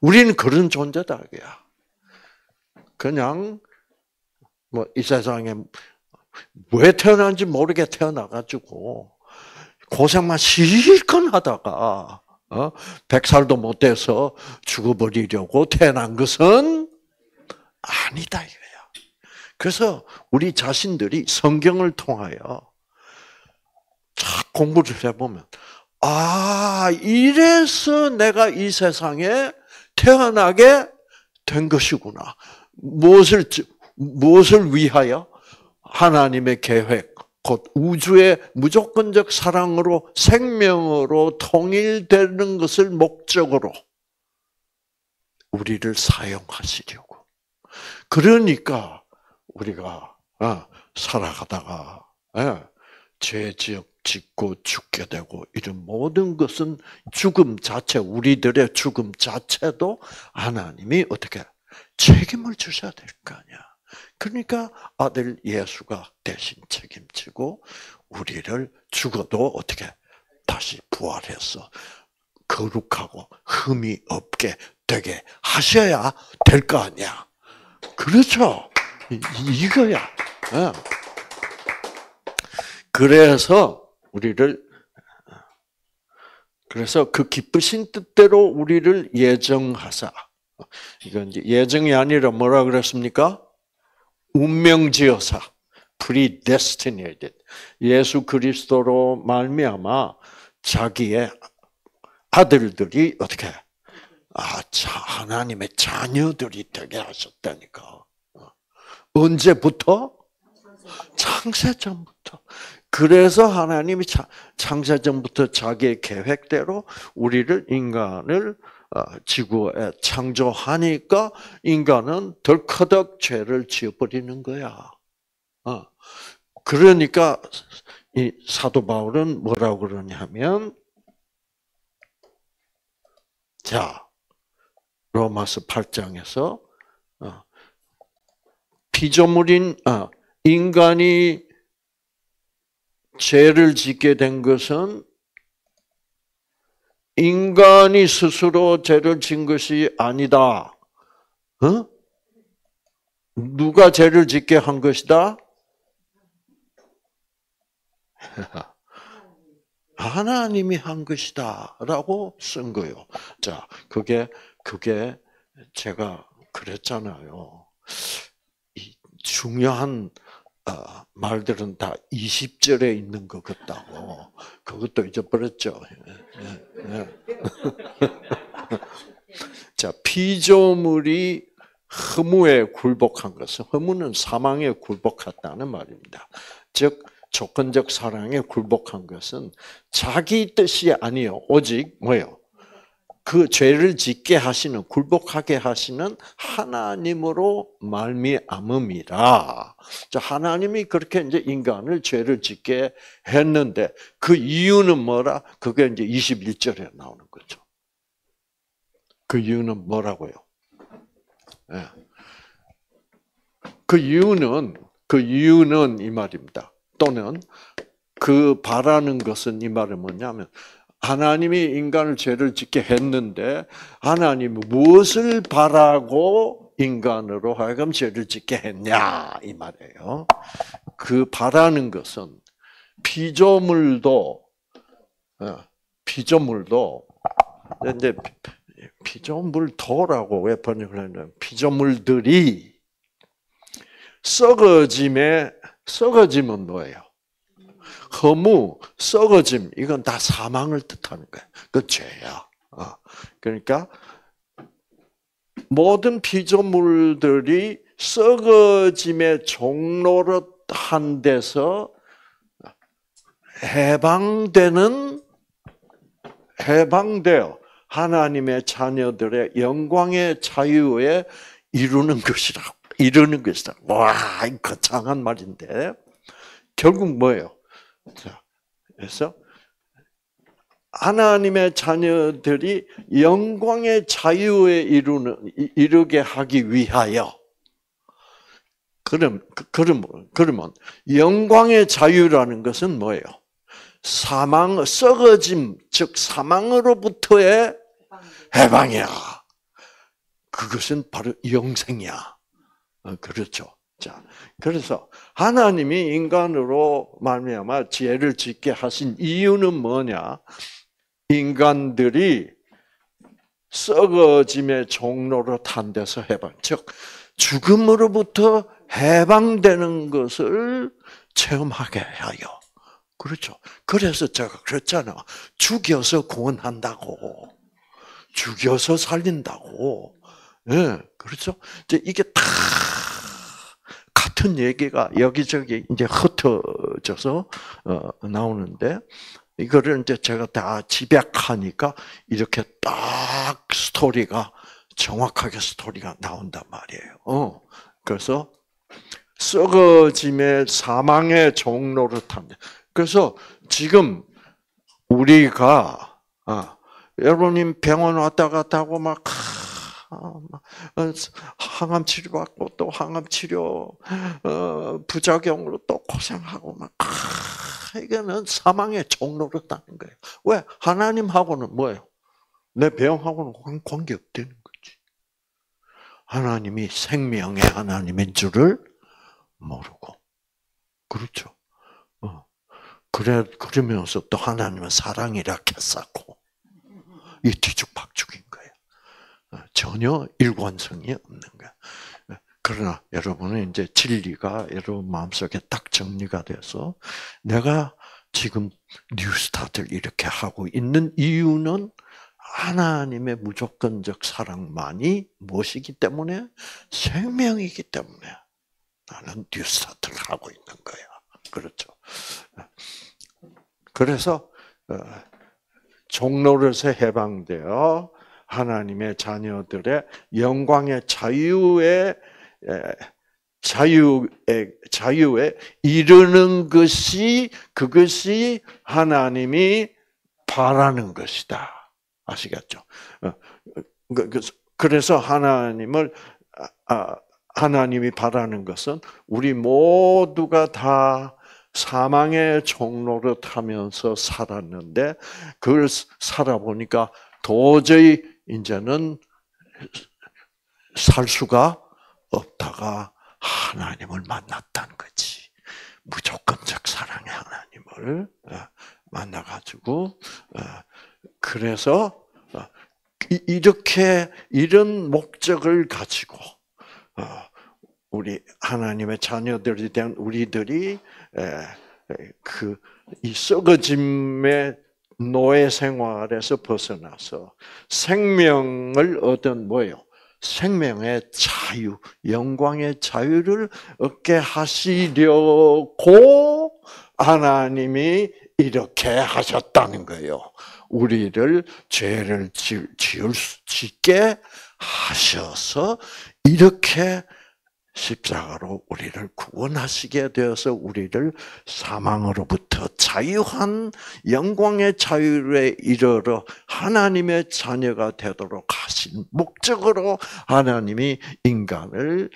우리는 그런 존재다, 야 그냥 뭐 이 세상에 왜 태어난지 모르게 태어나가지고 고생만 실컷 하다가 어? 100살도 못 돼서 죽어버리려고 태어난 것은 아니다 이거야. 그래서 우리 자신들이 성경을 통하여 쫙 공부를 해보면 아 이래서 내가 이 세상에 태어나게 된 것이구나. 무엇을 무엇을 위하여 하나님의 계획, 곧 우주의 무조건적 사랑으로 생명으로 통일되는 것을 목적으로 우리를 사용하시려고. 그러니까 우리가 어, 살아가다가 예, 죄 짓고 죽게 되고 이런 모든 것은 죽음 자체, 우리들의 죽음 자체도 하나님이 어떻게 책임을 주셔야 될 거 아니야. 그러니까 아들 예수가 대신 책임지고 우리를 죽어도 어떻게 다시 부활해서 거룩하고 흠이 없게 되게 하셔야 될 거 아니야. 그렇죠. 이거야. 예. 그래서 우리를 그래서 그 기쁘신 뜻대로 우리를 예정하사 이건 이제 예정이 아니라 뭐라 그랬습니까? 운명지어사 predestinated 예수 그리스도로 말미암아 자기의 아들들이 어떻게 아, 하나님의 자녀들이 되게 하셨다니까. 언제부터? 창세전부터. 그래서 하나님이 창세전부터 자기의 계획대로 우리를 인간을 어, 지구에 창조하니까 인간은 덜커덕 죄를 지어버리는 거야. 어. 그러니까 이 사도 바울은 뭐라고 그러냐면 자 로마서 8장에서 어, 피조물인 인간이 죄를 짓게 된 것은 인간이 스스로 죄를 진 것이 아니다. 어? 누가 죄를 짓게 한 것이다? 하나님이 한 것이다라고 쓴 거예요. 자, 그게 그게 제가 그랬잖아요. 이 중요한 어, 말들은 다 20절에 있는 것 같다고. 그것도 잊어버렸죠. 예, 예. 자, 피조물이 허무에 굴복한 것은 허무는 사망에 굴복했다는 말입니다. 즉 조건적 사랑에 굴복한 것은 자기 뜻이 아니요 오직 뭐요? 그 죄를 짓게 하시는 굴복하게 하시는 하나님으로 말미암음이라. 하나님이 그렇게 이제 인간을 죄를 짓게 했는데 그 이유는 뭐라? 그게 이제 21절에 나오는 거죠. 그 이유는 뭐라고요? 네. 그 이유는 그 이유는 이 말입니다. 또는 그 바라는 것은 이 말은 뭐냐면 하나님이 인간을 죄를 짓게 했는데 하나님 무엇을 바라고 인간으로 하여금 죄를 짓게 했냐 이 말이에요. 그 바라는 것은 피조물도 어, 피조물도 이제 피조물도라고 왜 번역을 했냐면 피조물들이 썩어짐에 썩어짐은 뭐예요? 허무, 썩어짐 이건 다 사망을 뜻하는 거예요. 그 죄야. 어. 그러니까 모든 피조물들이 썩어짐의 종로로 한 데서 해방되는 해방되어 하나님의 자녀들의 영광의 자유에 이루는 것이라 이루는 것이다. 와, 거창한 말인데 결국 뭐예요? 그래서 하나님의 자녀들이 영광의 자유에 이루는 이르게 하기 위하여 그럼 그럼 그러면 영광의 자유라는 것은 뭐예요? 사망 썩어짐 즉 사망으로부터의 해방이야. 그것은 바로 영생이야. 어, 그렇죠. 자, 그래서 하나님이 인간으로 말미암아 지혜를 짓게 하신 이유는 뭐냐? 인간들이 썩어짐의 종로로 탄 데서 해방, 즉 죽음으로부터 해방되는 것을 체험하게 하여. 그렇죠. 그래서 제가 그랬잖아. 죽여서 구원한다고. 죽여서 살린다고. 예, 네, 그렇죠. 이제 이게 다 같은 얘기가 여기저기 이제 흩어져서 어, 나오는데 이거를 이제 제가 다 집약하니까 이렇게 딱 스토리가 정확하게 스토리가 나온단 말이에요. 어, 그래서 썩어짐의 사망의 종로를 탄다. 그래서 지금 우리가 아, 여러분님 병원 왔다 갔다 하고 막 어, 항암 치료 받고 또 항암 치료 어, 부작용으로 또 고생하고 막 이거는 사망의 종로로 따는 거예요. 왜 하나님하고는 뭐예요? 내 병하고는 관계 없다는 거지. 하나님이 생명의 하나님인 줄을 모르고 그렇죠. 어. 그래 그러면서 또 하나님은 사랑이라 했었고 이 뒤죽박죽인 어, 전혀 일관성이 없는 거야. 그러나 여러분은 이제 진리가 여러분 마음속에 딱 정리가 돼서 내가 지금 뉴스타트를 이렇게 하고 있는 이유는 하나님의 무조건적 사랑만이 무엇이기 때문에 생명이기 때문에 나는 뉴스타트를 하고 있는 거야. 그렇죠. 그래서 어, 종로로서 해방되어 하나님의 자녀들의 영광의 자유에 자유에 자유에 이르는 것이 그것이 하나님이 바라는 것이다. 아시겠죠? 어, 그, 그, 그래서 하나님을 아, 아, 하나님이 바라는 것은 우리 모두가 다 사망의 종로를 타면서 살았는데 그걸 살아보니까 도저히 이제는 살 수가 없다가 하나님을 만났다는 거지. 무조건적 사랑의 하나님을 어, 만나가지고 어, 그래서 어, 이렇게 이런 목적을 가지고 우리 하나님의 자녀들이 된 우리들이 그 이 썩어짐의 노예 생활에서 벗어나서 생명을 얻은 뭐예요? 생명의 자유, 영광의 자유를 얻게 하시려고 하나님이 이렇게 하셨다는 거예요. 우리를 죄를 지을 수 짓게 하셔서 이렇게 십자가로 우리를 구원하시게 되어서 우리를 사망으로부터 자유한 영광의 자유에 이르러 하나님의 자녀가 되도록 하신 목적으로 하나님이 인간을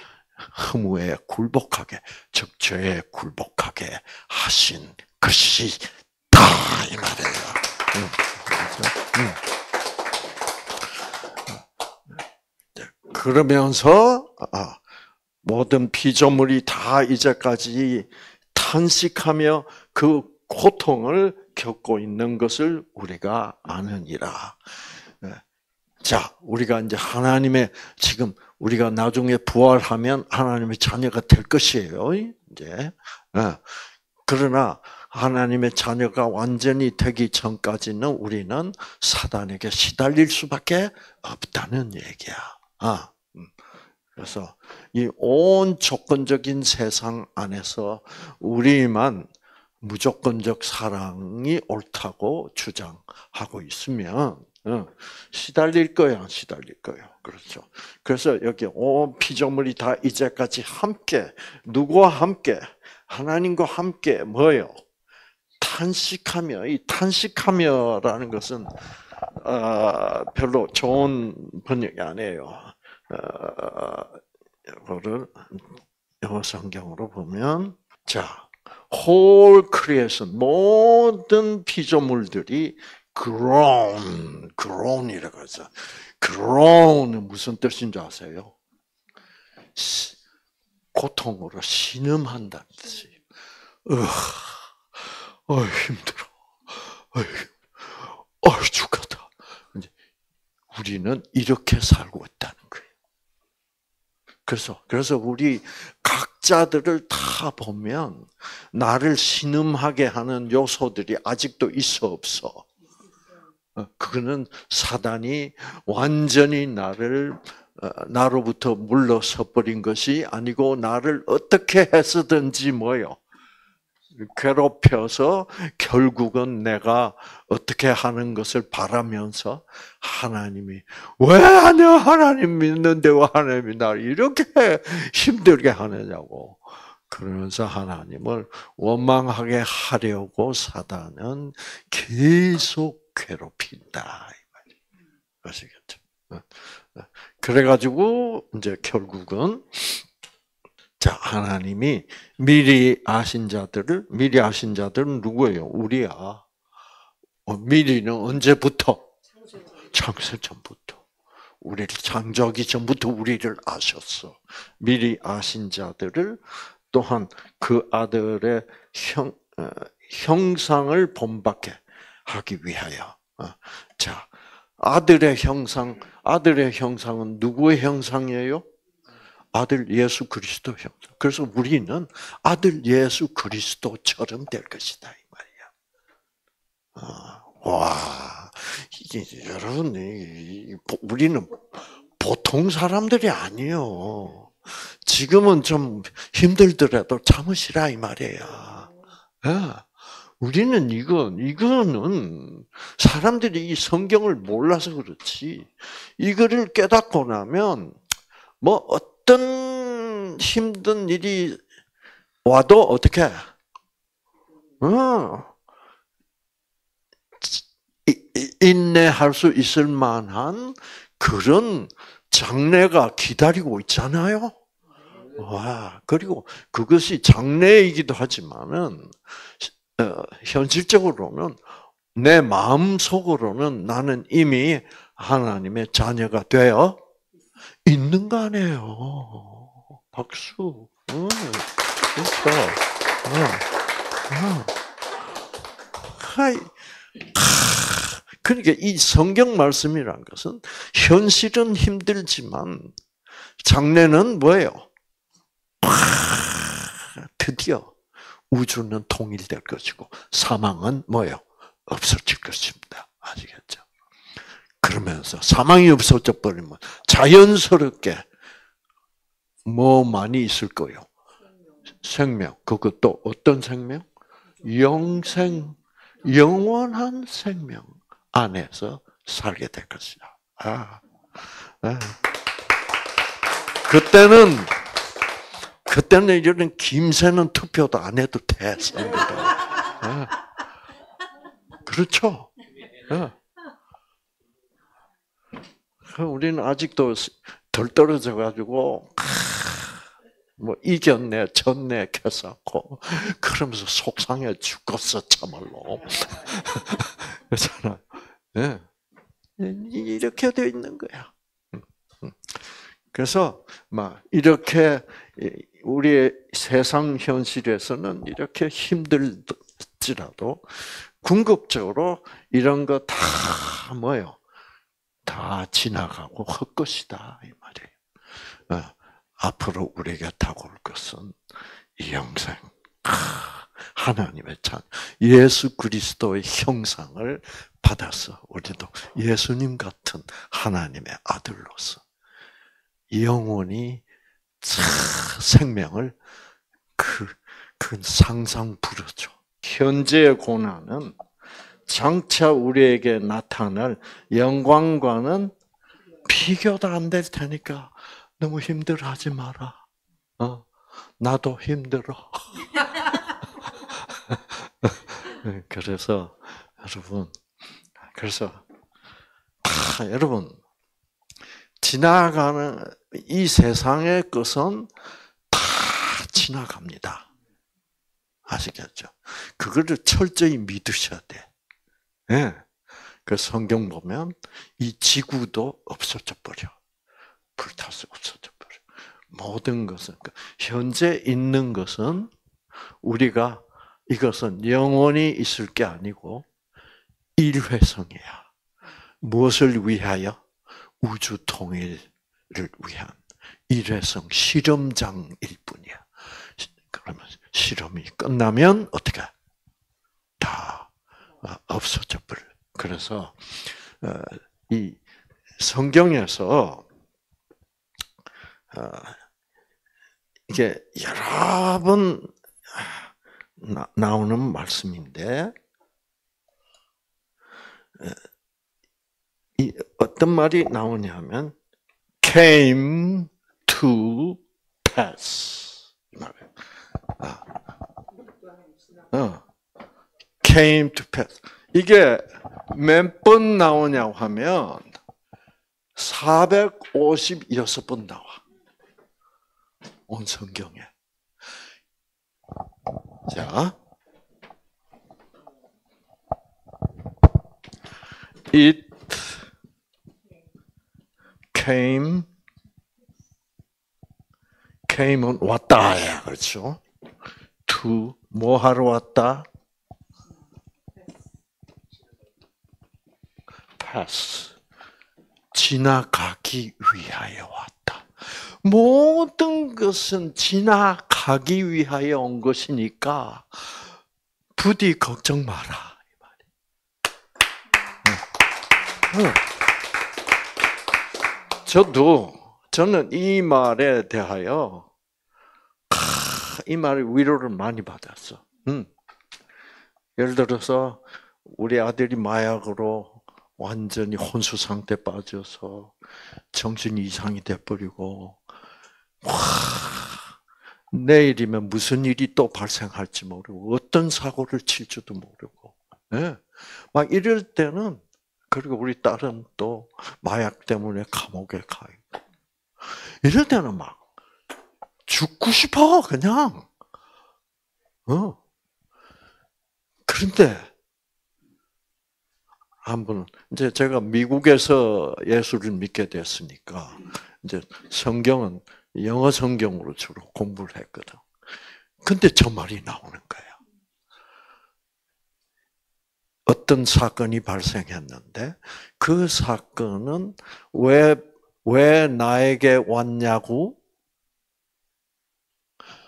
허무에 굴복하게, 즉 죄에 굴복하게 하신 것이 다 이 말이에요. 응. 응. 그러면서 아, 모든 피조물이 다 이제까지 탄식하며 그 고통을 겪고 있는 것을 우리가 아느니라. 네. 자, 우리가 이제 하나님의 지금 우리가 나중에 부활하면 하나님의 자녀가 될 것이에요. 이제 네. 그러나 하나님의 자녀가 완전히 되기 전까지는 우리는 사단에게 시달릴 수밖에 없다는 얘기야. 아, 음. 그래서 이 온 조건적인 세상 안에서 우리만 무조건적 사랑이 옳다고 주장하고 있으면 어, 시달릴 거야, 시달릴 거예요. 그렇죠. 그래서 여기 온 피조물이 다 이제까지 함께 누구와 함께 하나님과 함께 뭐요? 탄식하며 이 탄식하며라는 것은 어, 별로 좋은 번역이 아니에요. 이거를 영어 성경으로 보면 자, whole creation 모든 피조물들이 groan, groan이라고 하죠. groan은 무슨 뜻인 줄 아세요? 시, 고통으로 신음한다는 뜻이에요. 어, 힘들어. 어, 죽겠다. 우리는 이렇게 살고 있다는 거예요. 그래서 그래서 우리 각자들을 다 보면 나를 신음하게 하는 요소들이 아직도 있어 없어. 어, 그거는 사단이 완전히 나를 어, 나로부터 물러서 버린 것이 아니고 나를 어떻게 해서든지 뭐요 괴롭혀서 결국은 내가 어떻게 하는 것을 바라면서 하나님이 왜 아니야 하나님 믿는데 왜 하나님이 나를 이렇게 힘들게 하느냐고 그러면서 하나님을 원망하게 하려고 사단은 계속 괴롭힌다 아시겠죠? 그래가지고 이제 결국은 자, 하나님이 미리 아신 자들을, 미리 아신 자들은 누구예요? 우리야. 어, 미리는 언제부터? 창세 전부터. 우리를 창조하기 전부터 우리를 아셨어. 미리 아신 자들을 또한 그 아들의 형, 어, 형상을 본받게 하기 위하여. 어, 자, 아들의 형상, 아들의 형상은 누구의 형상이에요? 아들 예수 그리스도 형. 그래서 우리는 아들 예수 그리스도처럼 될 것이다 이 말이야. 어, 와, 이게 여러분, 우리는 보통 사람들이 아니요. 지금은 좀 힘들더라도 참으시라 이 말이야. 예. 우리는 이건 이거는 사람들이 이 성경을 몰라서 그렇지. 이거를 깨닫고 나면 뭐 어떤 힘든 일이 와도 어떻게? 어. 인내할 수 있을 만한 그런 장래가 기다리고 있잖아요. 와, 그리고 그것이 장래이기도 하지만은, 어, 현실적으로는 내 마음 속으로는 나는 이미 하나님의 자녀가 되어 있는 거 아니에요. 박수. 응, 그렇죠. 응, 응. 그러니까 이 성경 말씀이란 것은 현실은 힘들지만 장래는 뭐예요? 드디어 우주는 통일될 것이고 사망은 뭐예요? 없어질 것입니다. 아시겠죠? 그러면서 사망이 없어져 버리면 자연스럽게 뭐 많이 있을 거요? 생명. 그것도 어떤 생명? 영생, 영원한 생명 안에서 살게 될 것이다. 아, 아. 그때는 그때는 이런 김새는 투표도 안 해도 돼, 아. 그렇죠. 아. 우리는 아직도 덜 떨어져 가지고 뭐 이겼네, 졌네, 캐서고 그러면서 속상해 죽겠어 참말로. 그렇잖아. 예. 이렇게 되어 있는 거야. 그래서 막 이렇게 우리의 세상 현실에서는 이렇게 힘들지라도 궁극적으로 이런 거 다 뭐요? 다 지나가고 헛것이다 이 말이에요. 어, 앞으로 우리에게 다가올 것은 이 영생, 하나님의 찬, 예수 그리스도의 형상을 받아서 우리도 예수님 같은 하나님의 아들로서 영원히 생명을 그, 그 상상 부르죠. 현재의 고난은 장차 우리에게 나타날 영광과는 비교도 안 될 테니까 너무 힘들어하지 마라. 어, 나도 힘들어. 그래서 여러분, 그래서 아, 여러분 지나가는 이 세상의 것은 다 지나갑니다. 아시겠죠? 그거를 철저히 믿으셔야 돼. 예. 그 성경 보면 이 지구도 없어져 버려. 불타서 없어져 버려. 모든 것은 그 현재 있는 것은 우리가 이것은 영원히 있을 게 아니고 일회성이야. 무엇을 위하여? 우주 통일을 위한 일회성 실험장일 뿐이야. 그러면 실험이 끝나면 어떻게? 다 없어져 버려. 그래서 어, 이 성경에서 어, 이게 여러 번 나오는 말씀인데 어, 이 어떤 말이 나오냐면 came to pass. 아, 어, came to pass 이게 몇 번 나오냐고 하면 456번 나와. 온 성경에. 자. It came came은 왔다야. 그렇죠? to 뭐 하러 왔다? Pass. 지나가기 위하여 왔다. 모든 것은 지나가기 위하여 온 것이니까 부디 걱정 마라. 저도 저는 이 말에 대하여 이 말에 위로를 많이 받았어. 음. 예를 들어서 우리 아들이 마약으로 완전히 혼수 상태 빠져서 정신 이상이 돼버리고 와 내일이면 무슨 일이 또 발생할지 모르고 어떤 사고를 칠지도 모르고 네. 막 이럴 때는 그리고 우리 딸은 또 마약 때문에 감옥에 가 있고 이럴 때는 막 죽고 싶어 그냥 어 그런데 한번 이제 제가 미국에서 예수를 믿게 됐으니까 이제 성경은 영어 성경으로 주로 공부를 했거든. 근데 저 말이 나오는 거예요. 어떤 사건이 발생했는데 그 사건은 왜, 왜 나에게 왔냐고?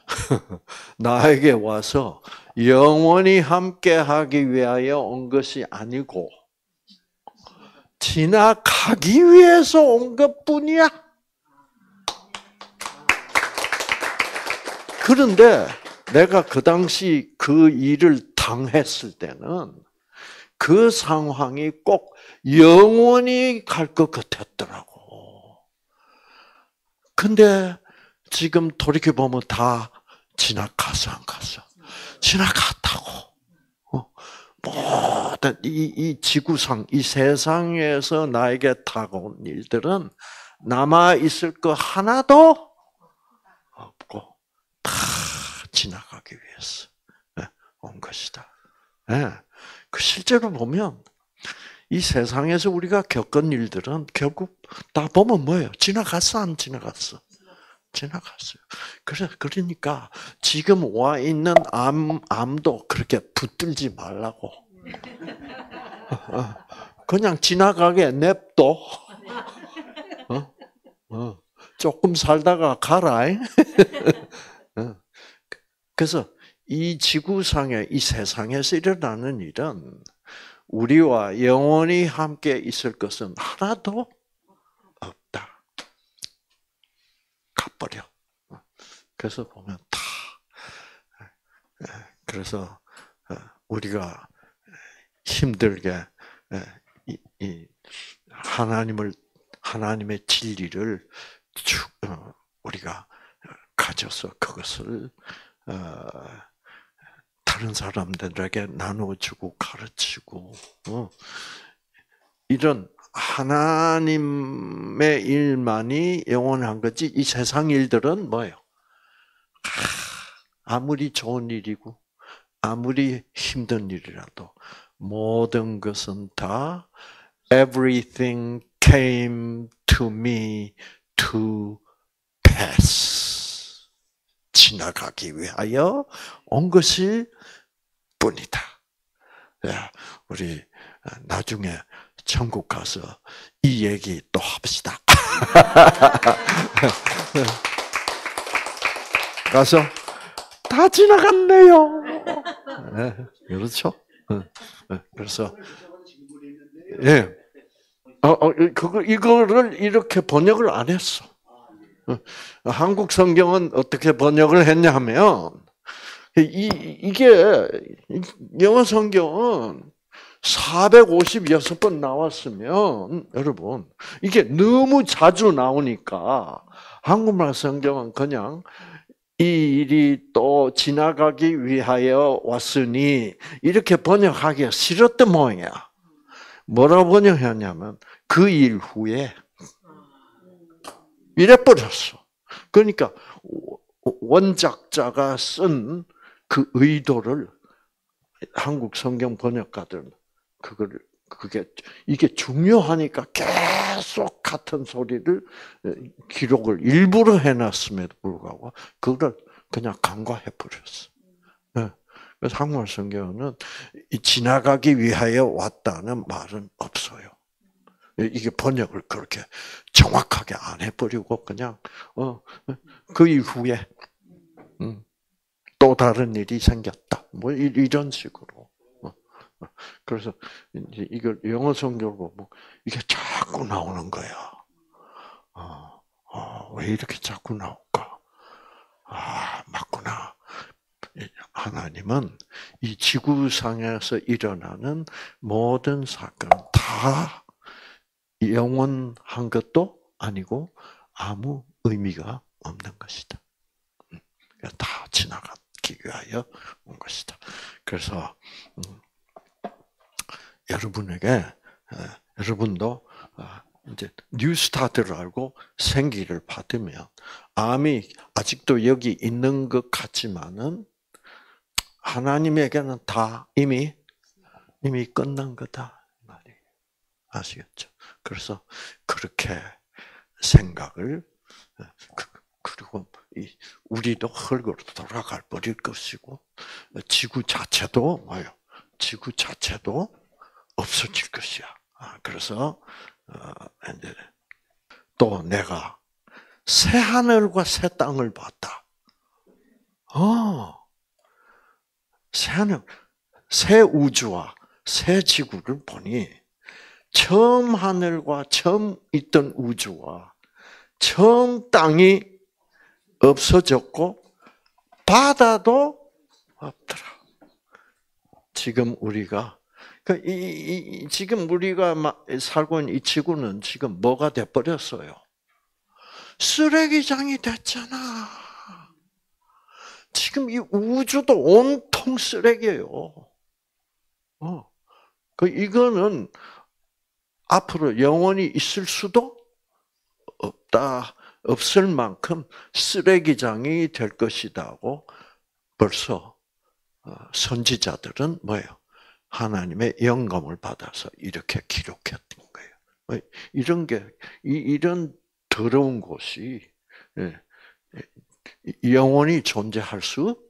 나에게 와서 영원히 함께 하기 위하여 온 것이 아니고 지나가기 위해서 온 것 뿐이야. 그런데 내가 그 당시 그 일을 당했을 때는 그 상황이 꼭 영원히 갈 것 같았더라고. 근데 지금 돌이켜보면 다 지나갔어, 안 갔어? 지나갔다고. 어? 모든 이, 이 지구상, 이 세상에서 나에게 다가온 일들은 남아있을 거 하나도 없고, 다 지나가기 위해서 네, 온 것이다. 네. 그 실제로 보면 이 세상에서 우리가 겪은 일들은 결국 다 보면 뭐예요? 지나갔어, 안 지나갔어? 지나갔어요. 그래, 그러니까 지금 와 있는 암, 암도 그렇게 붙들지 말라고. 그냥 지나가게 냅둬. 어? 어. 조금 살다가 가라. 어. 그래서 이 지구상에, 이 세상에서 일어나는 일은 우리와 영원히 함께 있을 것은 하나도 없다. 가버려. 그래서 보면 다. 그래서 우리가 힘들게 하나님을 하나님의 진리를 어, 우리가 가져서 그것을 어, 다른 사람들에게 나눠주고 가르치고 어. 이런 하나님의 일만이 영원한 거지 이 세상 일들은 뭐예요? 아무리 좋은 일이고 아무리 힘든 일이라도 모든 것은 다 everything came to me to pass 지나가기 위하여 온 것이 뿐이다. 우리 나중에 천국 가서 이 얘기 또 합시다. 가서 다 지나갔네요. 네, 그렇죠? 그래서 예, 어, 어, 그거 이거를 이렇게 번역을 안 했어. 한국 성경은 어떻게 번역을 했냐면 이 이게 영어 성경은 456번 나왔으면 여러분 이게 너무 자주 나오니까 한국말 성경은 그냥 이 일이 또 지나가기 위하여 왔으니 이렇게 번역하기가 싫었던 모양이야. 뭐라 번역했냐면 그 일 후에 이래 버렸어. 그러니까 원작자가 쓴 그 의도를 한국 성경 번역가들은 그걸 그게 이게 중요하니까 계속 같은 소리를 어, 기록을 일부러 해놨음에도 불구하고 그걸 그냥 간과해 버렸어. 네. 그래서 한국말 성경은 지나가기 위하여 왔다는 말은 없어요. 이게 번역을 그렇게 정확하게 안 해버리고 그냥 어그 이후에 음, 또 다른 일이 생겼다. 뭐 이런 식으로. 그래서 이제 이걸 영어 성경을 보면 이게 자꾸 나오는 거야. 어, 어, 왜 이렇게 자꾸 나올까? 아, 맞구나. 하나님은 이 지구상에서 일어나는 모든 사건 다 영원한 것도 아니고 아무 의미가 없는 것이다. 음, 다 지나가기 위하여 온 것이다. 그래서 음, 여러분에게 여러분도 아, 이제 뉴스타트를 알고 생기를 받으면 암이 아직도 여기 있는 것 같지만은 하나님에게는 다 이미 이미 끝난 거다 말이 아시겠죠? 그래서 그렇게 생각을 그, 그리고 우리도 흙으로 돌아갈 버릴 것이고 지구 자체도 뭐요? 지구 자체도 없어질 것이야. 아, 그래서 어, 이제 또 내가 새 하늘과 새 땅을 봤다. 어, 새 하늘, 새 우주와 새 지구를 보니 처음 하늘과 처음 있던 우주와 처음 땅이 없어졌고 바다도 없더라. 지금 우리가 그 이, 이, 지금 우리가 살고 있는 이 지구는 지금 뭐가 돼 버렸어요? 쓰레기장이 됐잖아. 지금 이 우주도 온통 쓰레기예요. 어. 그 이거는 앞으로 영원히 있을 수도 없다. 없을 만큼 쓰레기장이 될 것이다고 벌써 어, 선지자들은 뭐예요? 하나님의 영감을 받아서 이렇게 기록했던 거예요. 뭐 이런 게 이런 더러운 곳이 예, 영원히 존재할 수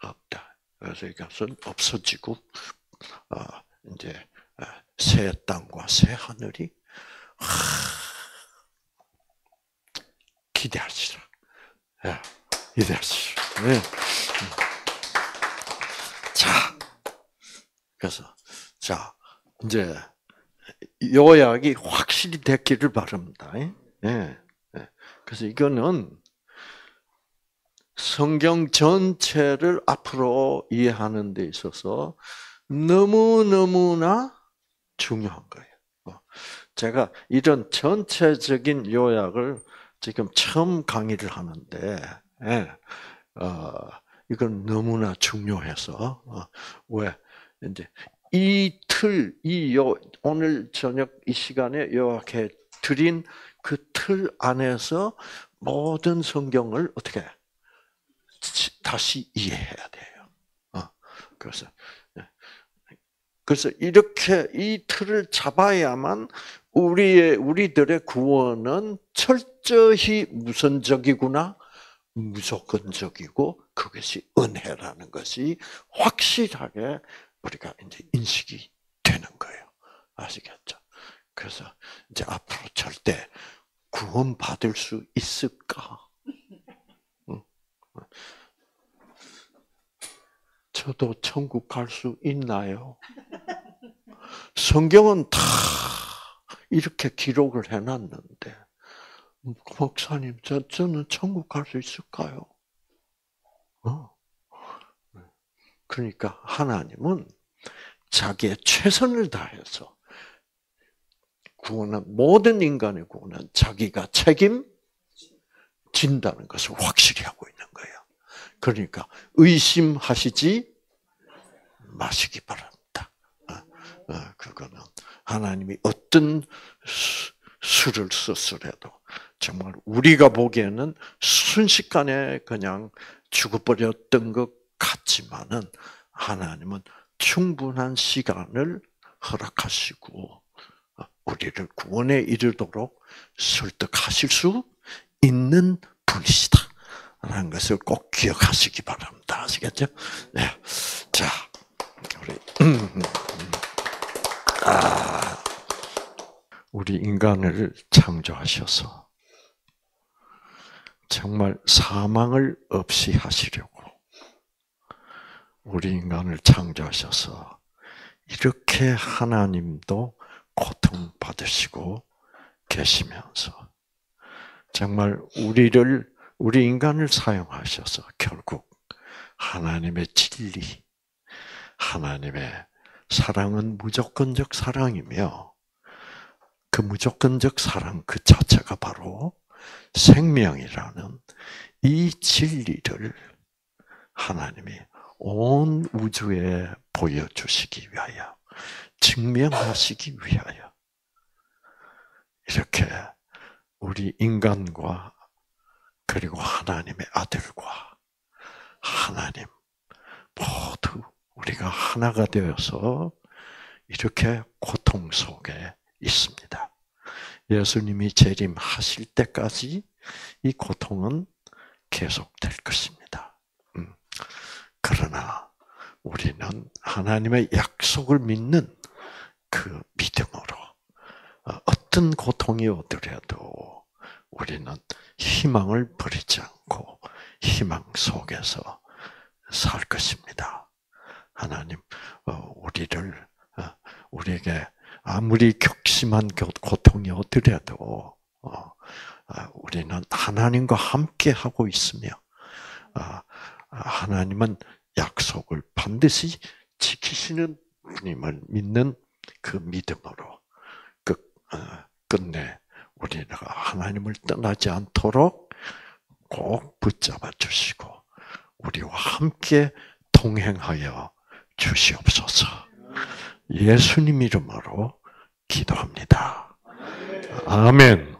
없다. 그래서 이것은 없어지고 어, 이제 어, 새 땅과 새 하늘이 기대하시라. 예, 기대하시라. 네. 자, 그래서 자 이제 요약이 확실히 됐기를 바랍니다. 예, 예. 그래서 이거는 성경 전체를 앞으로 이해하는 데 있어서 너무너무나 중요한 거예요. 어. 제가 이런 전체적인 요약을 지금 처음 강의를 하는데, 예, 어, 이건 너무나 중요해서, 어, 왜, 이제, 이 틀, 이 요, 오늘 저녁 이 시간에 요약해 드린 그 틀 안에서 모든 성경을 어떻게 다시 이해해야 돼요. 어, 그래서 예. 그래서 이렇게 이 틀을 잡아야만 우리의 우리들의 구원은 철저히 무선적이구나, 무조건적이고 그것이 은혜라는 것이 확실하게 우리가 이제 인식이 되는 거예요. 아시겠죠? 그래서 이제 앞으로 절대 구원 받을 수 있을까? 저도 천국 갈 수 있나요? 성경은 다 이렇게 기록을 해놨는데, 목사님, 저, 저는 천국 갈 수 있을까요? 어. 그러니까 하나님은 자기의 최선을 다해서 구원은 모든 인간의 구원은 자기가 책임진다는 것을 확실히 하고 있는 거예요. 그러니까 의심하시지 마시기 바랍니다. 어, 어, 그거는 하나님이 어떤 수를 썼으래도 정말 우리가 보기에는 순식간에 그냥 죽어버렸던 것 같지만은 하나님은 충분한 시간을 허락하시고 우리를 구원에 이르도록 설득하실 수 있는 분이시다. 라는 것을 꼭 기억하시기 바랍니다. 아시겠죠? 네. 자, 우리, 음, 음, 음. 아, 우리 인간을 창조하셔서 정말 사망을 없이 하시려고 우리 인간을 창조하셔서 이렇게 하나님도 고통받으시고 계시면서 정말 우리를 우리 인간을 사용하셔서 결국 하나님의 진리, 하나님의 사랑은 무조건적 사랑이며 그 무조건적 사랑 그 자체가 바로 생명이라는 이 진리를 하나님이 온 우주에 보여주시기 위하여 증명하시기 위하여 이렇게 우리 인간과 그리고 하나님의 아들과 하나님 모두 우리가 하나가 되어서 이렇게 고통 속에 있습니다. 예수님이 재림하실 때까지 이 고통은 계속될 것입니다. 음. 그러나 우리는 하나님의 약속을 믿는 그 믿음으로 어, 어떤 고통이 오더라도 우리는 희망을 버리지 않고 희망 속에서 살 것입니다. 하나님, 어, 우리를 어, 우리에게 아무리 격심한 고통이 오더라도 우리는 하나님과 함께 하고 있으며 하나님은 약속을 반드시 지키시는 주님을 믿는 그 믿음으로 끝, 어, 끝내 우리가 하나님을 떠나지 않도록 꼭 붙잡아 주시고 우리와 함께 동행하여 주시옵소서. 예수님 이름으로 기도합니다. 아멘.